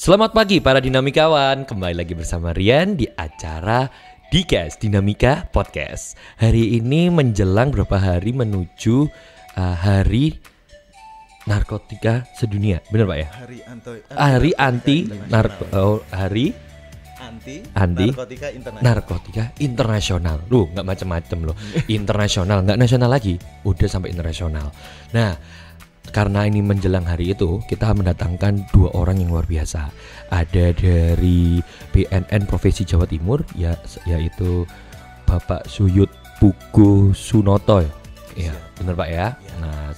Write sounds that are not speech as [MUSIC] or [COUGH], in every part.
Selamat pagi para dinamikawan, kembali lagi bersama Rian di acara Dikes Dinamika Podcast. Hari ini menjelang berapa hari menuju uh, hari narkotika sedunia, bener pak ya? Hari anti Hari anti narko, oh, hari anti Anti narkotika internasional. narkotika internasional. Loh, nggak macam-macam loh. internasional, nggak nasional lagi, udah sampai internasional. Nah, karena ini menjelang hari itu, kita mendatangkan dua orang yang luar biasa. Ada dari BNN Provinsi Jawa Timur, ya yaitu Bapak Suyut Pugu Sunoto. Ya, benar Pak ya. Nah,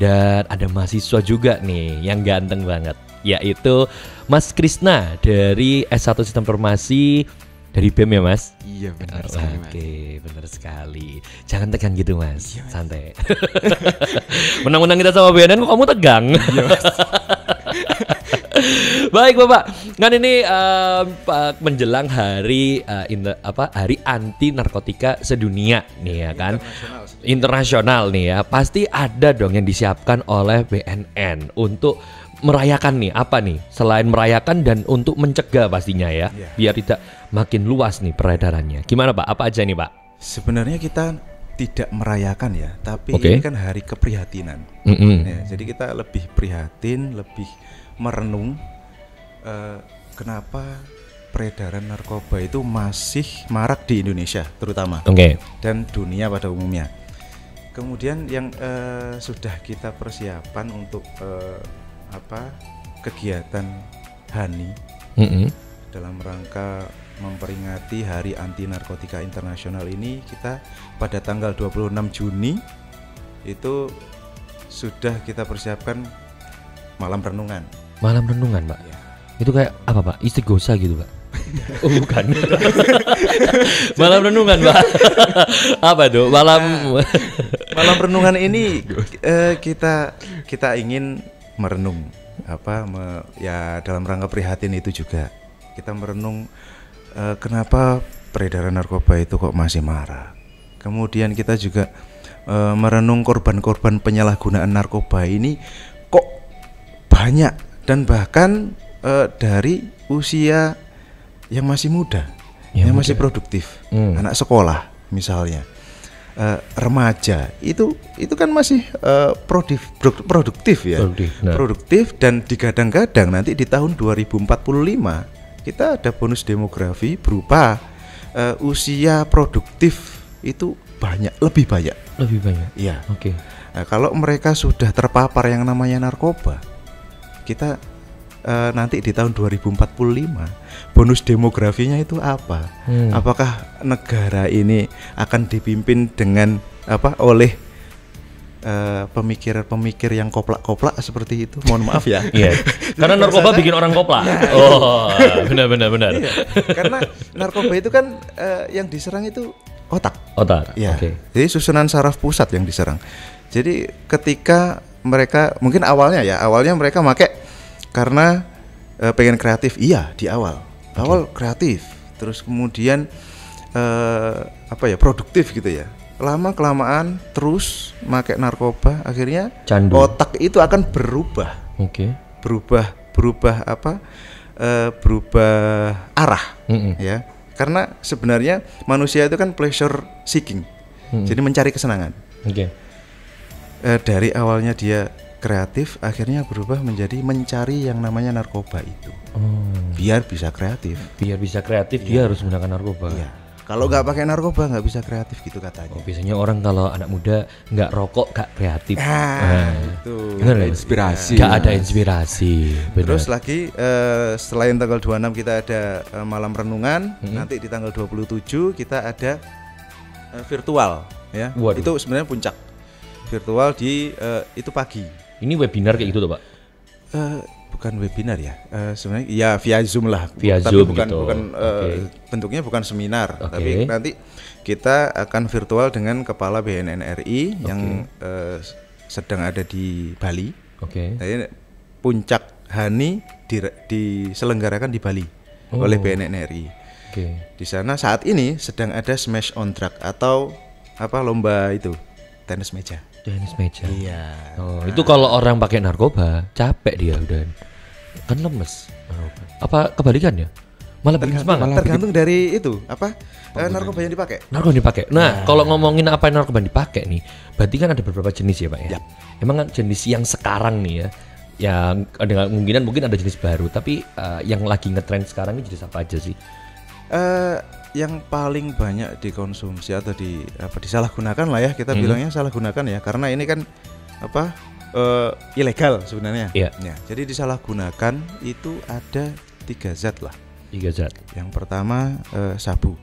dan ada mahasiswa juga nih yang ganteng banget, yaitu Mas Krisna dari S1 Sistem Informasi dari BEM ya Mas? Iya benar Oke, sekali mas. benar sekali. Jangan tegang gitu mas, santai. [LAUGHS] Menang-menang kita sama BNN kok kamu tegang. [LAUGHS] Baik bapak, kan ini pa- menjelang hari eh, inter- apa hari anti narkotika sedunia nih ya kan, internasional nih ya. Pasti ada dong yang disiapkan oleh BNN untuk merayakan nih apa nih selain merayakan dan untuk mencegah pastinya ya Iya. biar tidak makin luas nih peredarannya gimana pak apa aja nih pak Sebenarnya kita tidak merayakan ya, tapi Oke. ini kan hari keprihatinan. Mm-mm. Ya, jadi kita lebih prihatin, lebih merenung eh, kenapa peredaran narkoba itu masih marak di Indonesia terutama Oke, dan dunia pada umumnya. Kemudian yang eh, sudah kita persiapan untuk eh, apa kegiatan Hani Mm-mm. dalam rangka memperingati Hari Anti Narkotika Internasional ini kita pada tanggal 26 Juni itu sudah kita persiapkan malam renungan. malam renungan pak. Ya. Itu kayak apa pak? Istighosa gitu pak? [LAUGHS] oh bukan. [LAUGHS] malam renungan pak. [LAUGHS] apa tuh? Malam. Malam renungan ini eh, kita kita ingin merenung apa me- ya dalam rangka prihatin itu juga kita merenung eh, kenapa peredaran narkoba itu kok masih marah. Kemudian kita juga eh, merenung korban-korban penyalahgunaan narkoba ini kok banyak dan bahkan eh, dari usia yang masih muda, Yang yang masih muda. produktif, Hmm. anak sekolah misalnya, Eh, remaja itu itu kan masih eh, prodif- pro- produktif ya, Produktif, benar. produktif dan digadang-gadang nanti di tahun 2045 kita ada bonus demografi berupa eh, usia produktif itu banyak lebih banyak, Lebih banyak. ya. Oke. Nah, kalau mereka sudah terpapar yang namanya narkoba, kita eh, nanti di tahun 2045 bonus demografinya itu apa? Hmm. Apakah negara ini akan dipimpin dengan apa oleh eh, pemikir-pemikir yang koplak-koplak seperti itu? Mohon maaf ya. Iya. [LAUGHS] Karena narkoba bikin orang kopla. Oh, benar benar benar. Iya, Karena narkoba itu kan eh, yang diserang itu otak. Otak. Ya. Oke. Jadi susunan saraf pusat yang diserang. Jadi ketika mereka mungkin awalnya ya, awalnya mereka make karena eh, pengen kreatif. Iya, di awal. Awal kreatif. Terus kemudian eh, apa ya? produktif gitu ya. Lama kelamaan terus make narkoba akhirnya Candu. otak itu akan berubah. Oke. Berubah berubah apa? eh, berubah arah Mm-mm. ya karena sebenarnya manusia itu kan pleasure seeking Hmm. jadi mencari kesenangan Oke. Eh, dari awalnya dia kreatif akhirnya berubah menjadi mencari yang namanya narkoba itu Oh, biar bisa kreatif biar bisa kreatif dia harus menggunakan narkoba. Iya. kalau nggak pakai narkoba nggak bisa kreatif gitu katanya Oh, biasanya orang kalau anak muda nggak rokok gak kreatif. Ah, Nah, itu. Bener nggak? Inspirasi. Gak ada inspirasi. Bener. Terus lagi eh, selain tanggal 26 kita ada eh, malam renungan, Hmm. nanti di tanggal 27 kita ada eh, virtual ya. Waduh. Itu sebenarnya puncak. Virtual di eh, itu pagi. Ini webinar kayak gitu tuh pak? Eh, bukan webinar ya. Eh, sebenarnya ya via Zoom lah. Via tapi Zoom bukan gitu. bukan eh, Oke. bentuknya bukan seminar, Oke. tapi nanti kita akan virtual dengan kepala BNN RI yang eh, sedang ada di Bali. Oke. Jadi puncak Hani dire- diselenggarakan di Bali Oh. oleh BNN RI. Oke. Di sana saat ini sedang ada smash on track atau apa lomba itu tenis meja. Tenis meja. Iya. Oh, itu kalau orang pakai narkoba capek dia udah. Kan lemes. narkoba. Apa kebalikannya? Malah bikin tergantung, semangat. tergantung dari itu apa eh, narkoba yang dipakai. Narkoba dipakai. Nah, kalau ngomongin apa yang narkoba dipakai nih, berarti kan ada beberapa jenis ya, Pak ya. Yap. Emang kan jenis yang sekarang nih ya, yang ada kemungkinan mungkin ada jenis baru, tapi eh, yang lagi ngetrend sekarang ini jenis apa aja sih? Eh, yang paling banyak dikonsumsi atau di apa disalahgunakan lah ya kita Mhm. bilangnya salah gunakan ya karena ini kan apa eh, ilegal sebenarnya. Iya. Ya, jadi disalahgunakan itu ada tiga zat lah. Tiga zat. Yang pertama eh, sabu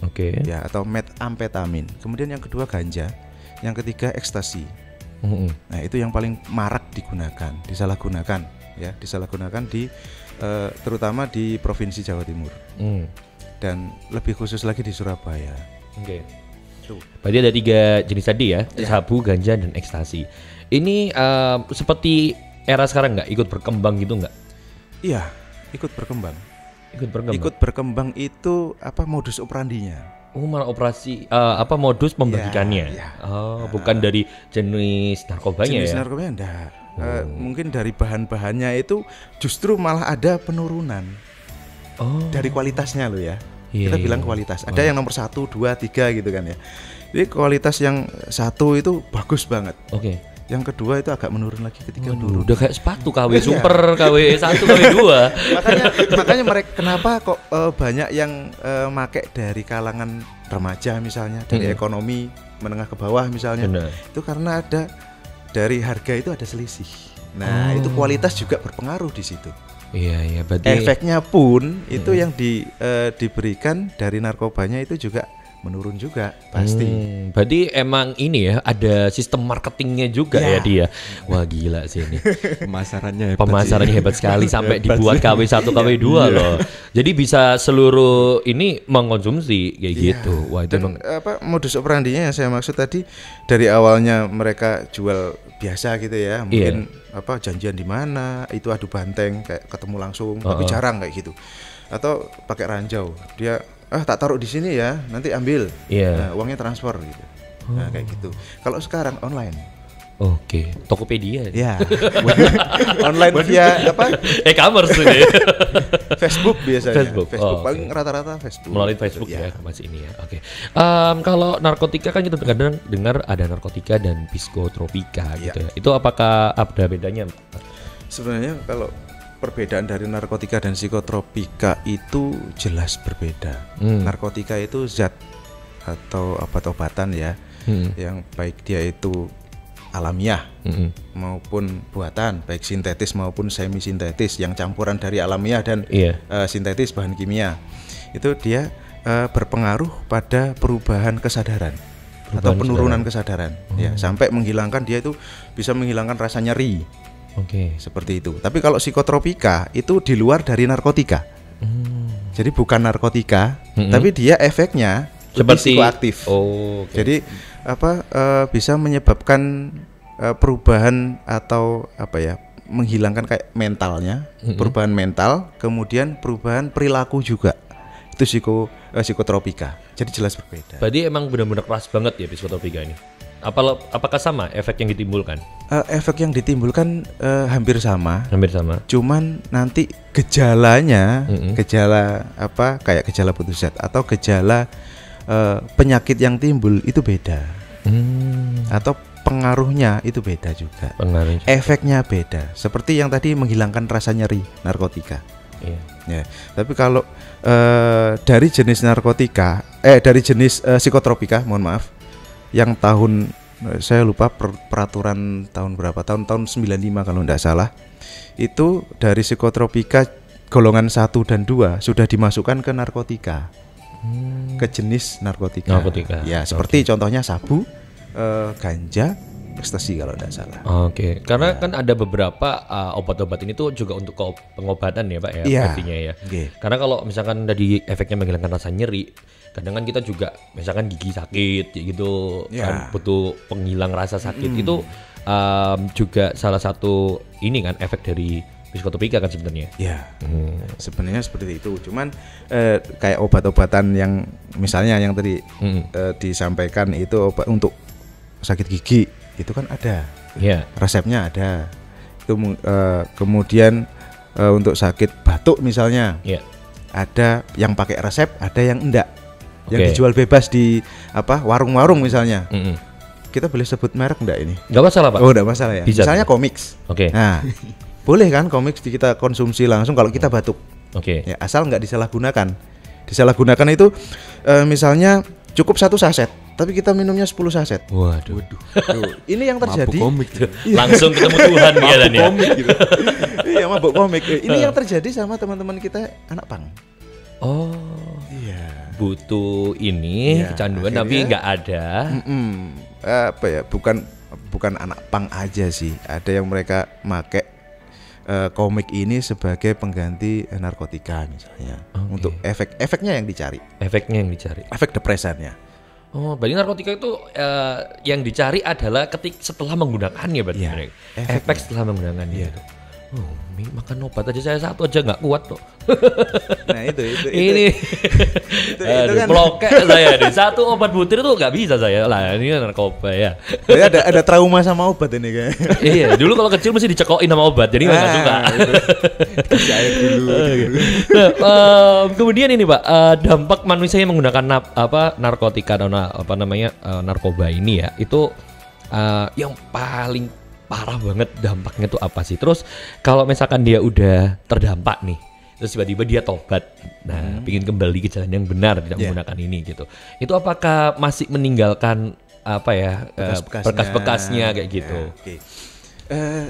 Oke. ya atau metamfetamin. Kemudian yang kedua ganja. Yang ketiga ekstasi. Mm-mm. Nah, itu yang paling marak digunakan, disalahgunakan ya, disalahgunakan di eh, terutama di Provinsi Jawa Timur Mm. Dan lebih khusus lagi di Surabaya. Oke. Tuh. Berarti ada tiga jenis tadi ya, Iya. sabu, ganja, dan ekstasi. Ini eh, seperti era sekarang nggak ikut berkembang gitu nggak? Iya, ikut berkembang. Ikut berkembang. Ikut berkembang itu apa modus operandinya? Oh malah operasi eh, apa modus membagikannya? ya. Oh bukan dari jenis narkobanya Jenis ya? narkobanya enggak. Eh, mungkin dari bahan-bahannya itu justru malah ada penurunan Oh dari kualitasnya lo ya. Iya, Kita iya. bilang kualitas. Ada yang nomor satu, dua, tiga gitu kan ya. Jadi kualitas yang satu itu bagus banget. oke. Yang kedua itu agak menurun lagi ketiga Waduh, turun. udah kayak sepatu KW [LAUGHS] Iya. super, KW satu, KW dua. [LAUGHS] makanya makanya mereka kenapa kok eh, banyak yang eh, make dari kalangan remaja misalnya dari Mm-mm. ekonomi menengah ke bawah misalnya Benar. itu karena ada dari harga itu ada selisih nah Oh. itu kualitas juga berpengaruh di situ Iya iya berarti. efeknya pun itu yang di, eh, diberikan dari narkobanya itu juga menurun juga pasti Hmm, berarti emang ini ya ada sistem marketingnya juga ya, Ya. dia. Wah gila sih ini. [LAUGHS] Pemasarannya hebat Pemasarannya sih. hebat sekali sampai [LAUGHS] Hebat dibuat sih. KW1 KW2 loh. Jadi bisa seluruh ini mengkonsumsi kayak Iya. gitu. Wah itu Dan emang apa modus operandinya yang saya maksud tadi dari awalnya mereka jual biasa gitu ya, mungkin Iya. apa janjian di mana, itu adu banteng kayak ketemu langsung, tapi Oh. jarang kayak gitu. Atau pakai ranjau, dia ah tak taruh di sini ya, nanti ambil. Iya. Nah, uangnya transfer gitu. Nah, kayak gitu. Kalau sekarang online. Oke, Tokopedia. Ya. [LAUGHS] [LAUGHS] online via apa? E-commerce ini. [LAUGHS] Facebook biasanya. Facebook. Facebook Oh, paling oke. rata-rata Facebook. Melalui Facebook ya, Ya. masih ini ya. Oke. Em, kalau narkotika kan kita kadang dengar ada narkotika dan psikotropika gitu Iya. ya. Itu apakah ada bedanya? Sebenarnya kalau perbedaan dari narkotika dan psikotropika itu jelas berbeda. Hmm. Narkotika itu zat atau obat-obatan ya, Hmm. yang baik dia itu alamiah Mm-mm. maupun buatan, baik sintetis maupun semi sintetis, yang campuran dari alamiah dan Iya. eh, sintetis bahan kimia. Itu dia eh, berpengaruh pada perubahan kesadaran atau Perubahan penurunan kesadaran, ya, sampai menghilangkan dia itu bisa menghilangkan rasa nyeri Oke. seperti itu. Tapi kalau psikotropika itu di luar dari narkotika. Hmm. Jadi bukan narkotika, Mm-mm. tapi dia efeknya lebih Seperti psikoaktif. Oh. oke. Jadi apa eh, bisa menyebabkan eh, perubahan atau apa ya? menghilangkan kayak mentalnya, Mm-mm. perubahan mental, kemudian perubahan perilaku juga. Itu psiko eh, psikotropika. Jadi jelas berbeda. Berarti emang benar-benar keras banget ya psikotropika ini. Apa apakah sama efek yang ditimbulkan? Eh, efek yang ditimbulkan eh, hampir sama, Hampir sama. cuman nanti gejalanya Mm-mm. gejala apa kayak gejala putus zat atau gejala eh, penyakit yang timbul itu beda Hmm. atau pengaruhnya itu beda juga Pengaruhnya. efeknya beda seperti yang tadi menghilangkan rasa nyeri narkotika Iya. ya tapi kalau eh, dari jenis narkotika eh dari jenis eh, psikotropika mohon maaf yang tahun eh, saya lupa per- peraturan tahun berapa tahun tahun 95 kalau tidak salah. Itu dari psikotropika golongan 1 dan 2 sudah dimasukkan ke narkotika. Hmm. ke jenis narkotika. Narkotika, ya seperti contohnya sabu eh, ganja ekstasi kalau tidak salah Oke, karena kan ada beberapa uh, obat-obat ini tuh juga untuk pengobatan ya, Pak ya, Iya. artinya ya. Oke. Karena kalau misalkan tadi efeknya menghilangkan rasa nyeri, kadang kan kita juga misalkan gigi sakit gitu Ya. kan butuh penghilang rasa sakit. Itu um, juga salah satu ini kan efek dari psikotropika kan sebenarnya. ya Hmm. sebenarnya seperti itu cuman eh, kayak obat-obatan yang misalnya yang tadi Mm. eh, disampaikan itu obat untuk sakit gigi itu kan ada Ya. resepnya ada itu eh, kemudian eh, untuk sakit batuk misalnya Iya. ada yang pakai resep ada yang enggak yang Oke. dijual bebas di apa warung-warung misalnya Mm-mm. kita boleh sebut merek enggak ini Nggak masalah pak. oh enggak masalah ya Bisa, misalnya bisa. komiks Oke. nah boleh kan komiks di- kita konsumsi langsung kalau kita batuk Oke. ya asal nggak disalahgunakan disalahgunakan itu eh, misalnya cukup satu saset tapi kita minumnya 10 saset Waduh. Tuh, ini yang terjadi Mabuk komik tuh. Langsung ketemu Tuhan ya Dan ya. komik gitu. iya mabuk komik ini yang terjadi sama teman-teman kita anak pang Oh. iya Butuh ini Iya, kecanduan akhirnya- tapi nggak ada. Mm-mm. apa ya bukan bukan anak pang aja sih ada yang mereka make eh, komik ini sebagai pengganti eh, narkotika misalnya Oke. untuk efek efeknya yang dicari Efeknya yang dicari. efek depresannya Oh, berarti narkotika itu eh, yang dicari adalah ketik setelah menggunakannya berarti. Efeknya. Efek setelah menggunakannya Iya. itu. Oh, mi- makan obat aja saya satu aja nggak kuat kok. [LAUGHS] nah itu itu, itu. ini [LAUGHS] itu Aduh, kan- saya nih. Satu obat butir tuh nggak bisa saya. Lah, ini kan narkoba ya. Jadi ada ada trauma sama obat ini kayak [LAUGHS] iya, dulu kalau kecil mesti dicekokin sama obat. Jadi nggak Ah, suka. Dulu Nah, em, kemudian ini Pak, eh, dampak manusia yang menggunakan nap- apa narkotika atau na- apa namanya eh, narkoba ini ya, itu eh, yang paling parah banget dampaknya tuh apa sih? Terus kalau misalkan dia udah terdampak nih, terus tiba-tiba dia tobat, nah, pingin kembali ke jalan yang benar tidak Yeah. menggunakan ini gitu, itu apakah masih meninggalkan apa ya eh, Bekas-bekasnya. kayak gitu? Ya, oke. Eh,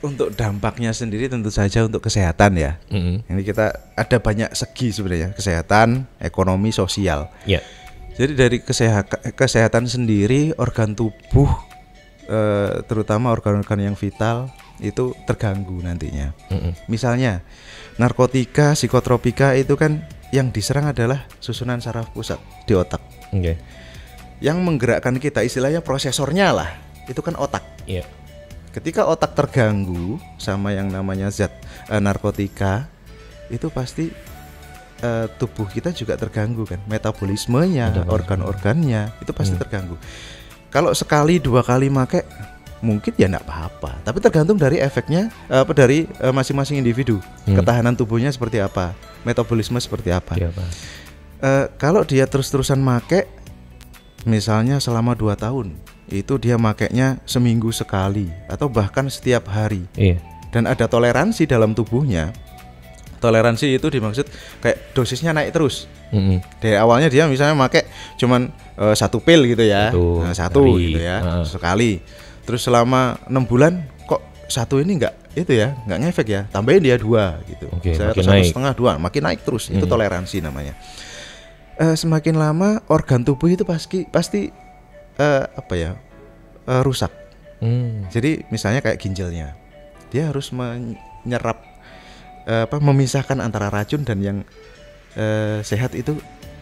untuk dampaknya sendiri tentu saja untuk kesehatan ya. Mm-mm. Ini kita ada banyak segi sebenarnya kesehatan, ekonomi, sosial. Ya, Jadi dari kesehatan kesehatan sendiri organ tubuh eh, terutama organ-organ yang vital itu terganggu nantinya. Mm-mm. Misalnya narkotika, psikotropika itu kan yang diserang adalah susunan saraf pusat di otak. oke, Yang menggerakkan kita istilahnya prosesornya lah, itu kan otak. Iya. Ketika otak terganggu sama yang namanya zat eh, narkotika, itu pasti eh, tubuh kita juga terganggu kan, metabolismenya, Metabolisme. organ-organnya itu pasti Hmm. terganggu. Kalau sekali dua kali make mungkin ya enggak apa-apa, tapi tergantung dari efeknya eh, apa dari eh, masing-masing individu, Hmm. ketahanan tubuhnya seperti apa, metabolisme seperti apa. Pak. Eh, kalau dia terus-terusan make misalnya selama 2 tahun itu dia makainya seminggu sekali atau bahkan setiap hari Iya. dan ada toleransi dalam tubuhnya toleransi itu dimaksud kayak dosisnya naik terus Mm-mm. dari awalnya dia misalnya make cuman eh, satu pil gitu ya Satu Nah, satu gitu ya Heeh. sekali terus selama enam bulan kok satu ini enggak itu ya nggak ngefek ya tambahin dia dua gitu Oke, Saya satu naik. setengah dua makin naik terus itu Hmm. toleransi namanya Eh, semakin lama organ tubuh itu pasti pasti eh, apa ya eh, rusak Hmm. jadi misalnya kayak ginjalnya dia harus menyerap apa memisahkan antara racun dan yang eh, sehat itu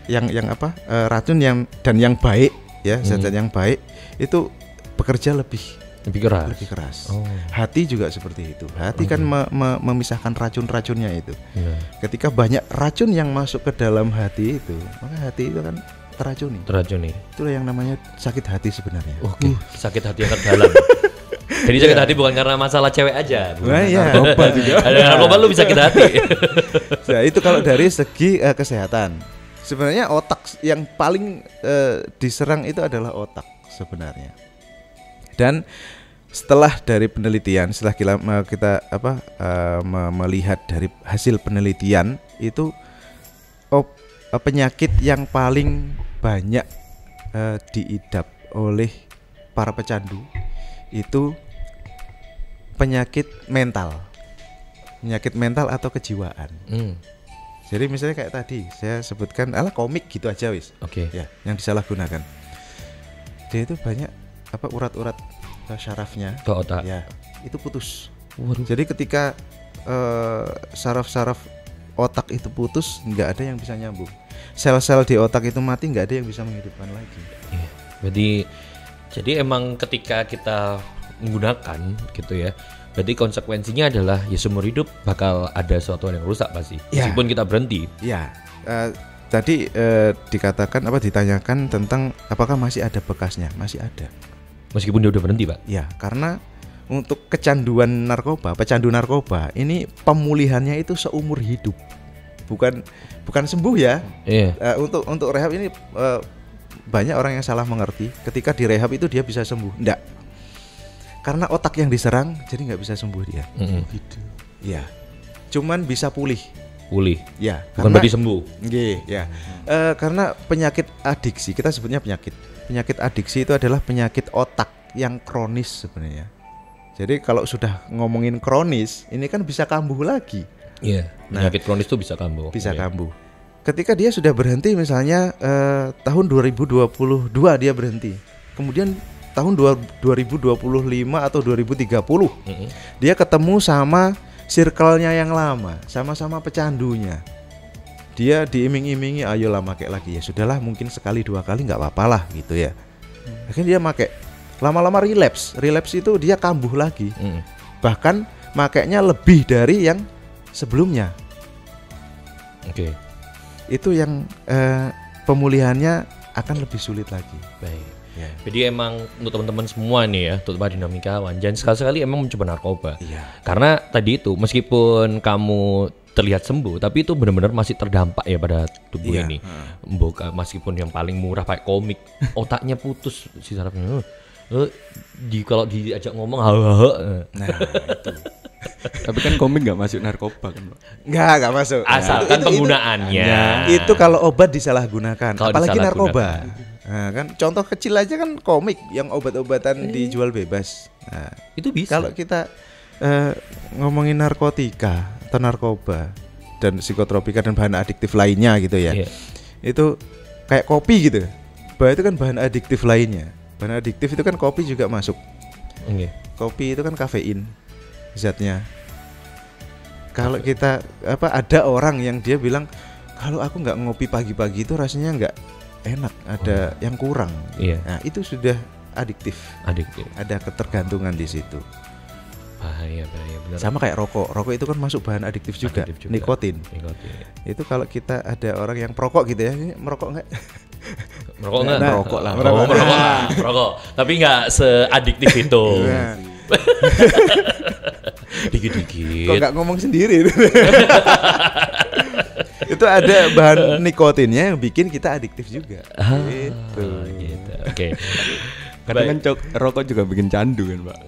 yang yang apa eh, racun yang dan yang baik ya Hmm. yang baik itu bekerja lebih Lebih keras. lebih keras. Oh. Hati juga seperti itu. Hati kan me- me- memisahkan racun-racunnya itu. Iya. Ketika banyak racun yang masuk ke dalam hati itu, maka hati itu kan teracuni. Teracuni. Itulah yang namanya sakit hati sebenarnya. Oke. Sakit hati yang terdalam. [LAUGHS] Jadi sakit hati bukan karena masalah cewek aja. Wah, iya. narkoba juga. [LAUGHS] Ada narkoba lu bisa sakit hati. Nah, [LAUGHS] itu kalau dari segi eh, kesehatan. Sebenarnya otak yang paling eh, diserang itu adalah otak sebenarnya. Dan setelah dari penelitian, setelah kita, eh, kita apa eh, me- melihat dari hasil penelitian itu op- penyakit yang paling banyak eh, diidap oleh para pecandu itu penyakit mental. Penyakit mental atau kejiwaan. Hmm. Jadi misalnya kayak tadi saya sebutkan ala komik gitu aja wis. Oke. Ya, yang disalahgunakan. Dia itu banyak apa urat-urat eh, syarafnya Ke otak. ya, itu putus. Waduh. Jadi ketika eh, saraf-saraf otak itu putus, nggak ada yang bisa nyambung. Sel-sel di otak itu mati, nggak ada yang bisa menghidupkan lagi. Iya. Jadi jadi emang ketika kita menggunakan gitu ya. Berarti konsekuensinya adalah ya seumur hidup bakal ada sesuatu yang rusak pasti. Ya. Meskipun kita berhenti. Ya, eh, tadi eh, dikatakan apa ditanyakan tentang apakah masih ada bekasnya? Masih ada. Meskipun dia udah berhenti, Pak. Ya, karena untuk kecanduan narkoba, pecandu narkoba, ini pemulihannya itu seumur hidup. Bukan bukan sembuh ya. Iya. Eh, untuk untuk rehab ini eh, banyak orang yang salah mengerti. Ketika direhab itu dia bisa sembuh. Enggak. Karena otak yang diserang jadi nggak bisa sembuh dia. Mm-mm. Iya. Cuman bisa pulih. Pulih. Ya, Bukan berarti sembuh. Nggih, ya. Eh, karena penyakit adiksi, kita sebutnya penyakit. Penyakit adiksi itu adalah penyakit otak yang kronis sebenarnya. Jadi kalau sudah ngomongin kronis, ini kan bisa kambuh lagi, Iya. Nah. Penyakit kronis tuh bisa kambuh. bisa Iya. kambuh. Ketika dia sudah berhenti misalnya eh, tahun 2022 dia berhenti. Kemudian tahun dua- 2025 atau 2030 Mm-mm. dia ketemu sama circle-nya yang lama, sama-sama pecandunya. Dia diiming-imingi, ayolah pakai lagi ya sudahlah, mungkin sekali dua kali nggak apa-apa lah gitu ya. Akhirnya dia pakai, lama-lama relapse, relapse itu dia kambuh lagi, Mm-mm. bahkan makainya lebih dari yang sebelumnya. Oke. Itu yang eh, pemulihannya akan lebih sulit lagi. Baik. Ya. Jadi emang untuk teman-teman semua nih ya, untuk Pak Dinamikawan, jangan sekali-sekali emang mencoba narkoba. Iya. Karena tadi itu meskipun kamu terlihat sembuh, tapi itu benar-benar masih terdampak ya pada tubuh Iya. ini. Mbok meskipun yang paling murah pakai komik, [LAUGHS] otaknya putus si sarafnya. Eh, eh, di kalau diajak ngomong eh. Nah, itu. [LAUGHS] Tapi kan komik nggak masuk narkoba kan, Pak. Nggak, nggak masuk. Asalkan Itu- itu- penggunaannya. Itu kalau obat disalahgunakan, Kalau apalagi disalahgunakan. narkoba. Nah, kan contoh kecil aja kan komik yang obat-obatan dijual bebas. Nah, itu bisa. kalau kita eh, ngomongin narkotika atau narkoba dan psikotropika dan bahan adiktif lainnya gitu ya. Iya. Itu kayak kopi gitu. Bah itu kan bahan adiktif lainnya. Bahan adiktif itu kan kopi juga masuk. Oke. Kopi itu kan kafein zatnya. Kalau kita apa ada orang yang dia bilang kalau aku nggak ngopi pagi-pagi itu rasanya nggak enak, ada yang kurang. Iya. Nah, itu sudah adiktif. Adiktif. Ada ketergantungan di situ. Bahaya, bahaya benar. Sama kayak rokok. Rokok itu kan masuk bahan adiktif juga, Adiktif juga. nikotin. Nikotin. Itu kalau kita ada orang yang perokok gitu ya, merokok nggak? Merokok enggak? Nah, merokok lah. Oh, merokok lah. Merokok. Tapi enggak seadiktif itu. [LAUGHS] [LAUGHS] Nah, kok Dikit-dikit. nggak ngomong sendiri? [LAUGHS] itu ada bahan [LAUGHS] nikotinnya yang bikin kita adiktif juga. Ah, Gitu. gitu. Oke. Kadang Baik. kan cok rokok juga bikin candu kan, Pak.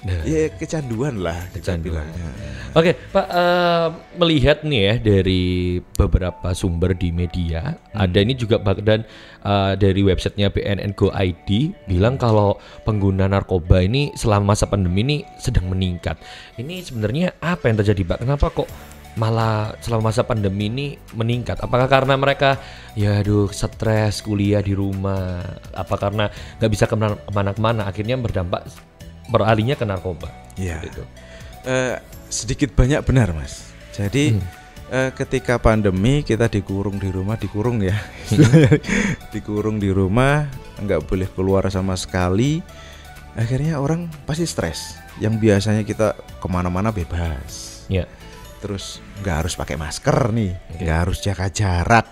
Nah, Ya kecanduan lah Kecanduan. Oke, Pak eh, melihat nih ya dari beberapa sumber di media, ada ini juga bak- dan eh, dari websitenya BNN Go ID bilang kalau pengguna narkoba ini selama masa pandemi ini sedang meningkat. Ini sebenarnya apa yang terjadi, Pak? Kenapa kok malah selama masa pandemi ini meningkat? Apakah karena mereka ya aduh stres kuliah di rumah? Apa karena nggak bisa kemana- ke mana-kemana akhirnya berdampak beralihnya ke narkoba? Iya. Gitu. Eh, sedikit banyak benar mas. Jadi Hmm. eh, ketika pandemi kita dikurung di rumah, dikurung ya, [LAUGHS] dikurung di rumah, nggak boleh keluar sama sekali. Akhirnya orang pasti stres. Yang biasanya kita ke mana-mana bebas. Ya. Terus nggak harus pakai masker nih, nggak harus jaga jarak.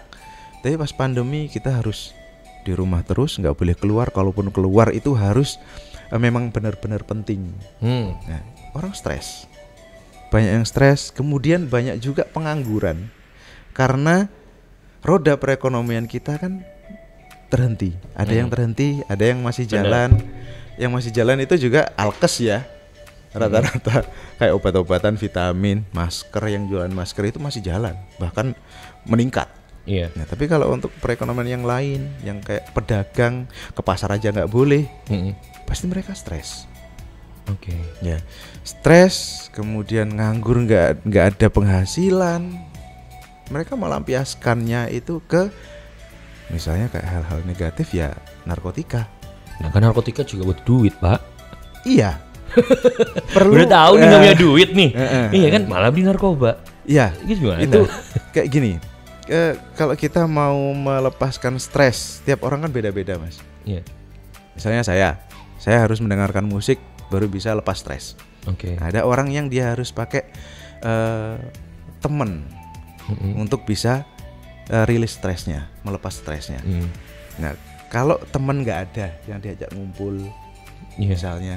Tapi pas pandemi kita harus di rumah terus, nggak boleh keluar. Kalaupun keluar itu harus eh, memang benar-benar penting. Hmm. Nah, orang stres. Banyak yang stres, kemudian banyak juga pengangguran. Karena roda perekonomian kita kan terhenti. Ada yang Hmm. terhenti, ada yang masih Benar. jalan. Yang masih jalan itu juga alkes ya. Rata-rata [LAUGHS] kayak obat-obatan, vitamin, masker yang jualan masker itu masih jalan, bahkan meningkat. Iya. Nah, tapi kalau untuk perekonomian yang lain, yang kayak pedagang ke pasar aja nggak boleh, Mm-mm. pasti mereka stres. Oke. ya stres kemudian nganggur nggak nggak ada penghasilan mereka melampiaskannya itu ke misalnya kayak hal-hal negatif ya narkotika Nah, kan narkotika juga butuh duit, Pak. iya [LAUGHS] perlu Udah tahu nih eh, namanya duit nih. eh, eh, iya kan, malah beli narkoba. iya Itu gimana? itu kayak gini eh, kalau kita mau melepaskan stres tiap orang kan beda-beda mas Iya. misalnya saya saya harus mendengarkan musik baru bisa lepas stres Oke. ada orang yang dia harus pakai eh, temen Mm-mm. untuk bisa eh, rilis stresnya, melepas stresnya. Mm. Nah, kalau temen nggak ada yang diajak ngumpul, Iya. misalnya.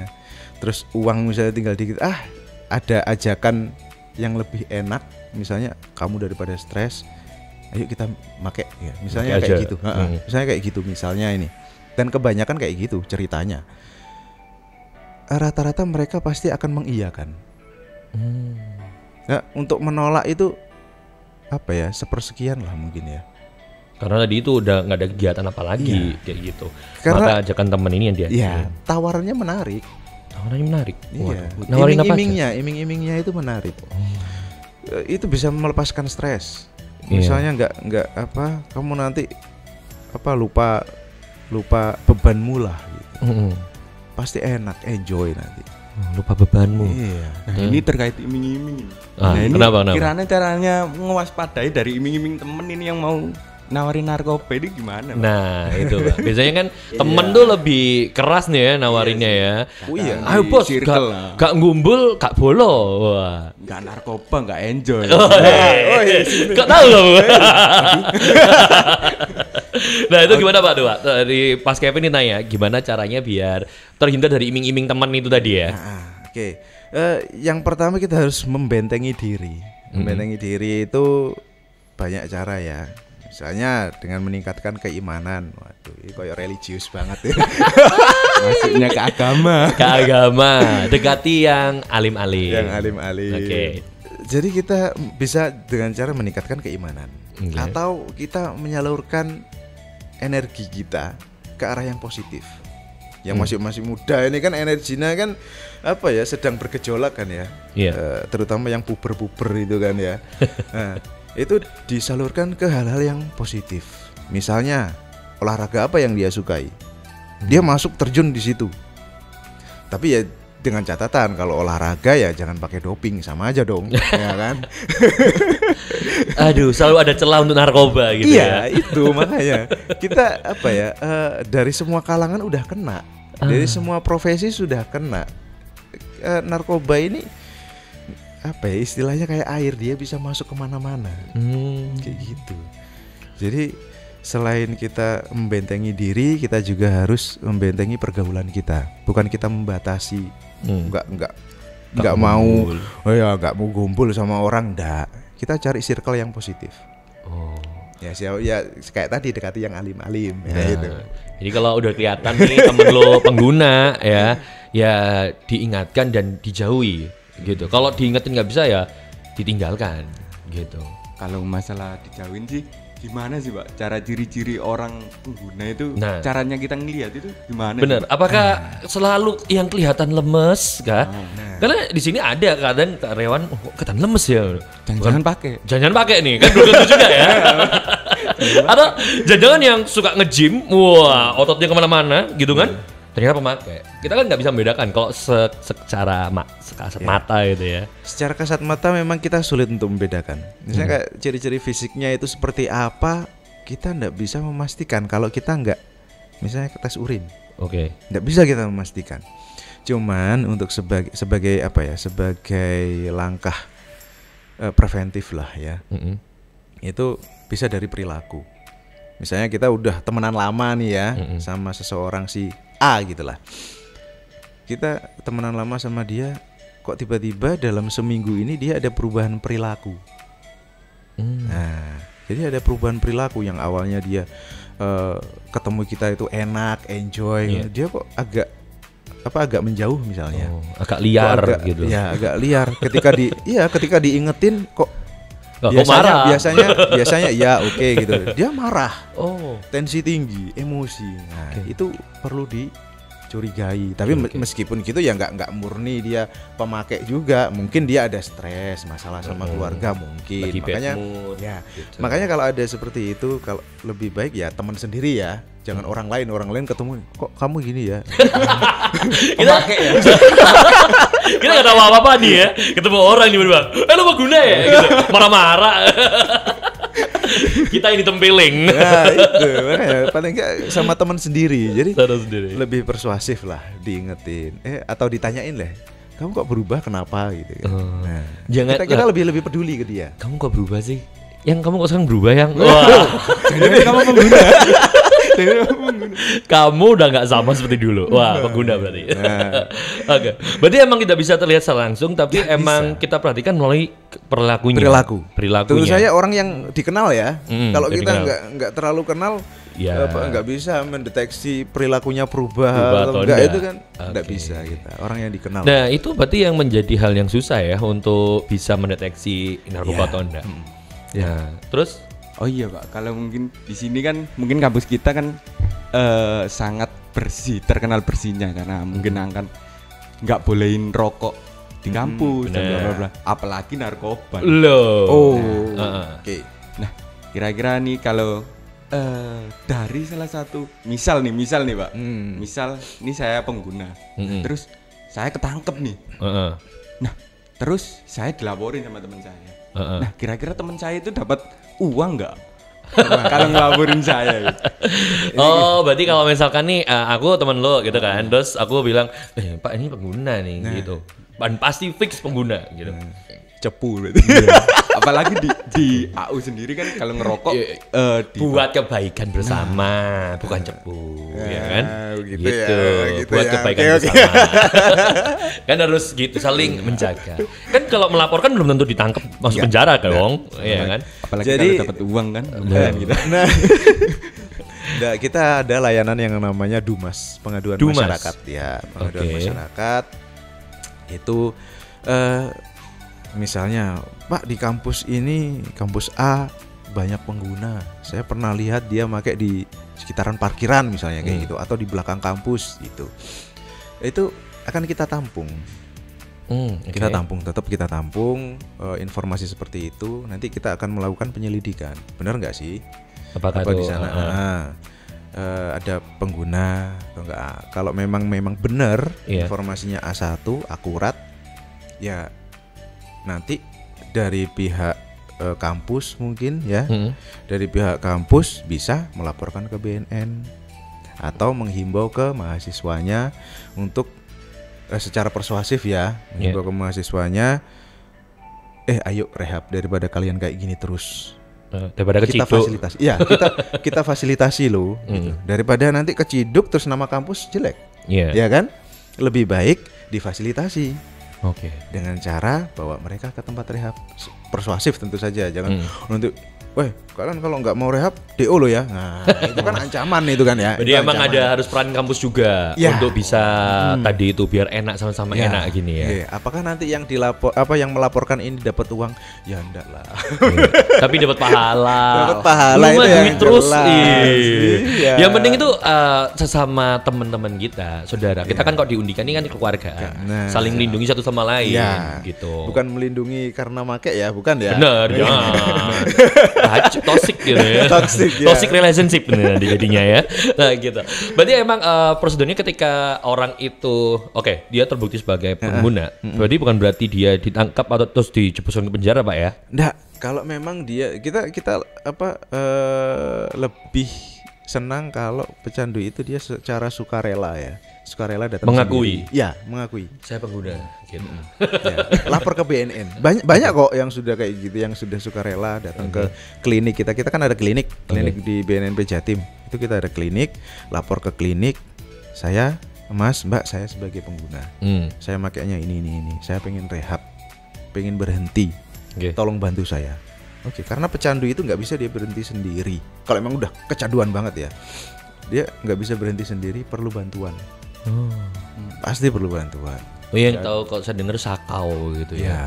Terus uang misalnya tinggal dikit, ah ada ajakan yang lebih enak, misalnya kamu daripada stres, ayo kita make ya, misalnya Make kayak aja. gitu. Hmm. Misalnya kayak gitu misalnya ini. Dan kebanyakan kayak gitu ceritanya. Rata-rata mereka pasti akan mengiyakan. Hmm. Nah, untuk menolak itu apa ya sepersekian lah mungkin ya. Karena tadi itu udah nggak ada kegiatan apa lagi kayak gitu. Iya. Karena- Maka ajakan temen ini yang dia. Iya, tawarannya menarik. Tawarannya menarik. Iya. Waduh. Nawarin apa aja? Iming-imingnya, iming-imingnya itu menarik. Eh, Itu bisa melepaskan stres. Iya. Misalnya nggak nggak apa, kamu nanti apa lupa lupa bebanmu lah. Gitu. Mm-mm. Pasti enak, enjoy nanti. Oh, lupa bebanmu. Iya. Nah, ini terkait iming-iming. Ah, nah, ini kenapa, kenapa? kiranya caranya mewaspadai dari iming-iming temen ini yang mau nawarin narkoba ini gimana? Pak? Nah itu Pak. [LAUGHS] Biasanya kan Iya. temen tuh lebih keras nih ya nawarinnya ya. Oh iya. Ayo bos, gak, lah. gak ngumpul, gak bolo. Wah. Nggak narkoba, nggak enjoy. Oh, oh, iya, Gak tahu kamu. [LAUGHS] [LAUGHS] nah itu gimana Pak Dua? Dari Pas Kevin ini nanya, gimana caranya biar terhindar dari iming-iming teman itu tadi ya? Nah, oke. Eh, yang pertama kita harus membentengi diri. Membentengi diri itu banyak cara ya. Misalnya dengan meningkatkan keimanan. Waduh, ini kayak religius banget ya. [LAUGHS] Masuknya ke agama. Ke agama, dekati yang alim-alim. yang alim-alim. Oke. Jadi kita bisa dengan cara meningkatkan keimanan Oke. atau kita menyalurkan energi kita ke arah yang positif. Yang Hmm. masih masih muda ini kan energinya kan apa ya sedang bergejolak kan ya. Iya. Eh, terutama yang puber-puber itu kan ya. [LAUGHS] nah, itu disalurkan ke hal-hal yang positif. Misalnya olahraga apa yang dia sukai. Dia masuk terjun di situ. Tapi ya dengan catatan kalau olahraga ya jangan pakai doping sama aja dong, [LAUGHS] ya kan? [LAUGHS] Aduh, selalu ada celah untuk narkoba gitu iya, ya. itu [LAUGHS] makanya kita apa ya eh, dari semua kalangan udah kena, dari Ah. semua profesi sudah kena. Eh, narkoba ini apa ya istilahnya kayak air dia bisa masuk ke mana-mana, Hmm. kayak gitu. Jadi selain kita membentengi diri, kita juga harus membentengi pergaulan kita. Bukan kita membatasi, Hmm. nggak nggak Nggak mau, oh ya nggak mau gumpul sama orang, ndak. Kita cari circle yang positif. Oh. Ya, siapa ya kayak tadi dekati yang alim-alim ya Nah, itu. Jadi kalau udah kelihatan nih temen lo pengguna ya, ya diingatkan dan dijauhi gitu. Kalau diingetin nggak bisa ya ditinggalkan gitu. Kalau masalah dijauhin sih gimana sih pak cara ciri-ciri orang pengguna itu Nah. caranya kita ngelihat itu gimana Bener. sih, Pak? Apakah selalu yang kelihatan lemes kah? Nah. Karena di sini ada kadang karyawan oh, kelihatan lemes ya. jangan-jangan pakai Jangan pakai nih, kan belum tentu juga ya. [LAUGHS] Atau jangan yang suka nge-gym, wah ototnya ke mana-mana gitu kan? Ternyata pemakai. Kita kan nggak bisa membedakan kalau se- secara ma sekasat mata gitu ya. Secara kasat mata memang kita sulit untuk membedakan. Misalnya kayak ciri-ciri fisiknya itu seperti apa, kita nggak bisa memastikan kalau kita nggak misalnya tes urin, Oke. nggak bisa kita memastikan. Cuman untuk sebagai sebagai apa ya, sebagai langkah eh, preventif lah ya, Mm-mm. itu bisa dari perilaku. Misalnya kita udah temenan lama nih ya Mm-mm. sama seseorang si A gitulah. Kita temenan lama sama dia, kok tiba-tiba dalam seminggu ini dia ada perubahan perilaku. Hmm. Nah, jadi ada perubahan perilaku yang awalnya dia eh, ketemu kita itu enak, enjoy, Iya. dia kok agak apa agak menjauh misalnya. Oh, agak liar Kok agak- gitu. Ya, agak liar. Ketika di iya, ketika diingetin kok Nggak, biasanya marah. biasanya [LAUGHS] biasanya ya oke gitu. Dia marah, Oh. tensi tinggi, emosi. Nah, Oke. itu perlu dicurigai. Tapi Oke. meskipun gitu ya nggak nggak murni dia pemakai juga. Mungkin dia ada stres, masalah sama Mm-mm. keluarga mungkin. Lagi Makanya mood, ya, gitu. makanya kalau ada seperti itu kalau lebih baik ya teman sendiri ya. Jangan orang lain, orang lain ketemu kok kamu gini ya. [LAUGHS] kita ya. [LAUGHS] kita nggak tahu apa-apa nih ya. Ketemu orang tiba-tiba, eh lu mau guna ya? Gitu. Marah-marah. [LAUGHS] kita ini tempeling. nah, itu makanya paling nggak sama teman sendiri. Jadi sendiri. lebih persuasif lah diingetin eh atau ditanyain lah kamu kok berubah kenapa gitu kan. Oh. nah, Jangan- kita, kita lebih lebih peduli ke dia Kamu kok berubah sih? Yang kamu kok sekarang berubah yang? Wah. Jadi kamu pengguna [LAUGHS] Kamu udah nggak sama seperti dulu. Wah, pengguna berarti. [LAUGHS] Oke. Berarti emang tidak bisa terlihat secara langsung, tapi emang kita perhatikan melalui perilakunya. perilaku. Perilakunya. Tentu saja orang yang dikenal ya. Mm, Kalau kita nggak nggak terlalu kenal, Ya. apa, nggak bisa mendeteksi perilakunya berubah, Berubah atau enggak enggak. itu kan nggak Oke. bisa kita. Orang yang dikenal. Nah, itu berarti yang menjadi hal yang susah ya untuk bisa mendeteksi narkoba Ya. atau enggak. Ya, terus Oh iya pak, kalau mungkin di sini kan mungkin kampus kita kan eh, sangat bersih, terkenal bersihnya karena mungkin akan nggak bolehin rokok di kampus dan bla bla bla. Apalagi narkoba. lo. oh, Heeh. oke. Nah, kira-kira nih kalau eh, dari salah satu misal nih, misal nih pak, Hmm. misal ini saya pengguna, Mm-mm. terus saya ketangkep nih. Heeh. Nah, terus saya dilaporin sama teman saya. Heeh. Nah, kira-kira teman saya itu dapat uang nggak? [LAUGHS] kalau ngelaporin saya. gitu. Oh, berarti kalau misalkan nih eh, aku temen lo gitu kan, terus aku bilang, eh Pak ini pengguna nih gitu, dan pasti fix pengguna gitu. Cepu berarti. [LAUGHS] Apalagi di, di AU sendiri kan kalau ngerokok Iya. eh, di Buat kebaikan bersama, bukan cepu, ya kan? begitu ya, gitu buat ya. kebaikan oke. bersama. [LAUGHS] kan harus gitu, saling menjaga. Kan kalau melaporkan belum tentu ditangkap masuk penjara dong, ya kan? apalagi Jadi- kalau dapat uang kan. Nah. lumayan gitu. [LAUGHS] Nah, Nah, kita ada layanan yang namanya Dumas, pengaduan Dumas. masyarakat ya, pengaduan Oke. masyarakat. Itu eh misalnya, Pak di kampus ini, kampus A banyak pengguna. Saya pernah lihat dia pakai di sekitaran parkiran misalnya kayak Hmm. gitu atau di belakang kampus gitu. Itu akan kita tampung. Hmm, Kita oke. tampung, tetap kita tampung eh, informasi seperti itu. Nanti kita akan melakukan penyelidikan. Benar nggak sih? Apakah apa itu, di sana uh, ah, eh, ada pengguna atau enggak kalau memang memang benar Iya. informasinya A1 akurat ya nanti dari pihak eh, kampus mungkin ya hmm, dari pihak kampus bisa melaporkan ke BNN atau menghimbau ke mahasiswanya untuk eh, secara persuasif ya menghimbau ke mahasiswanya eh ayo rehab daripada kalian kayak gini terus eh, daripada kita keciduk. fasilitasi. Iya, kita [LAUGHS] kita fasilitasi gitu. Hmm. Daripada nanti keciduk terus nama kampus jelek. Iya. Ya kan? Lebih baik difasilitasi Oke. dengan cara bawa mereka ke tempat rehab persuasif tentu saja. Jangan Hmm. untuk Weh, kalian kalau nggak mau rehab, DO lo ya. Nah, [LAUGHS] itu kan ancaman itu kan ya. Jadi Itu emang ancaman. ada harus peran kampus juga Ya. untuk bisa tadi itu biar enak sama-sama Ya, enak gini ya. iya. Apakah nanti yang dilapor apa yang melaporkan ini dapat uang? Ya enggak lah. Iya. Tapi dapat pahala. [LAUGHS] Dapat pahala Lu itu yang terus. Iya. Iya. Yang penting itu eh, sesama teman-teman kita, saudara. Kita kan kok diundikan ini kan keluarga. Nah. Saling melindungi satu sama lain Iya. gitu. Bukan melindungi karena make ya, bukan ya? Bener, jangan. [LAUGHS] Toxic gitu ya. Toxic, ya. Toxic relationship nih nanti jadinya ya. Nah, gitu. Berarti emang eh, prosedurnya ketika orang itu oke, dia terbukti sebagai pengguna, berarti bukan berarti dia ditangkap atau terus dijebloskan ke penjara, Pak ya? Nggak, kalau memang dia kita kita apa eh, lebih senang kalau pecandu itu dia secara sukarela ya. Sukarela datang Mengakui. sendiri. Ya, mengakui. Saya pengguna gitu. Ya, lapor ke BNN. Banyak banyak kok yang sudah kayak gitu yang sudah sukarela datang ke klinik kita. Kita kan ada klinik, klinik di BNNP Jatim. Itu kita ada klinik, lapor ke klinik. Saya, Mas, Mbak, saya sebagai pengguna. Hmm. Saya makainya ini ini ini. Saya pengen rehab, pengen berhenti. Oke. tolong bantu saya. Oke, karena pecandu itu nggak bisa dia berhenti sendiri. Kalau emang udah kecanduan banget ya, dia nggak bisa berhenti sendiri, perlu bantuan. Oh. Pasti perlu bantuan. Oh, yang tahu kalau saya dengar sakau gitu ya. Ya,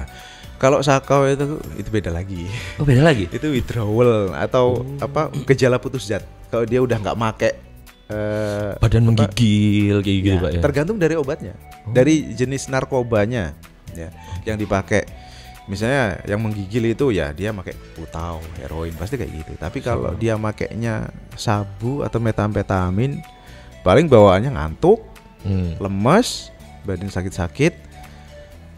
kalau sakau itu itu beda lagi. Oh, beda lagi. [LAUGHS] itu withdrawal atau apa gejala putus zat. Kalau dia udah nggak make eh, Badan menggigil kayak gitu, ya, Pak ya. tergantung dari obatnya, dari jenis narkobanya, ya, yang dipakai. Misalnya yang menggigil itu ya dia pakai putau, heroin pasti kayak gitu. Tapi kalau dia makainya sabu atau metamfetamin, paling bawaannya ngantuk, Hmm. lemes, badan sakit-sakit.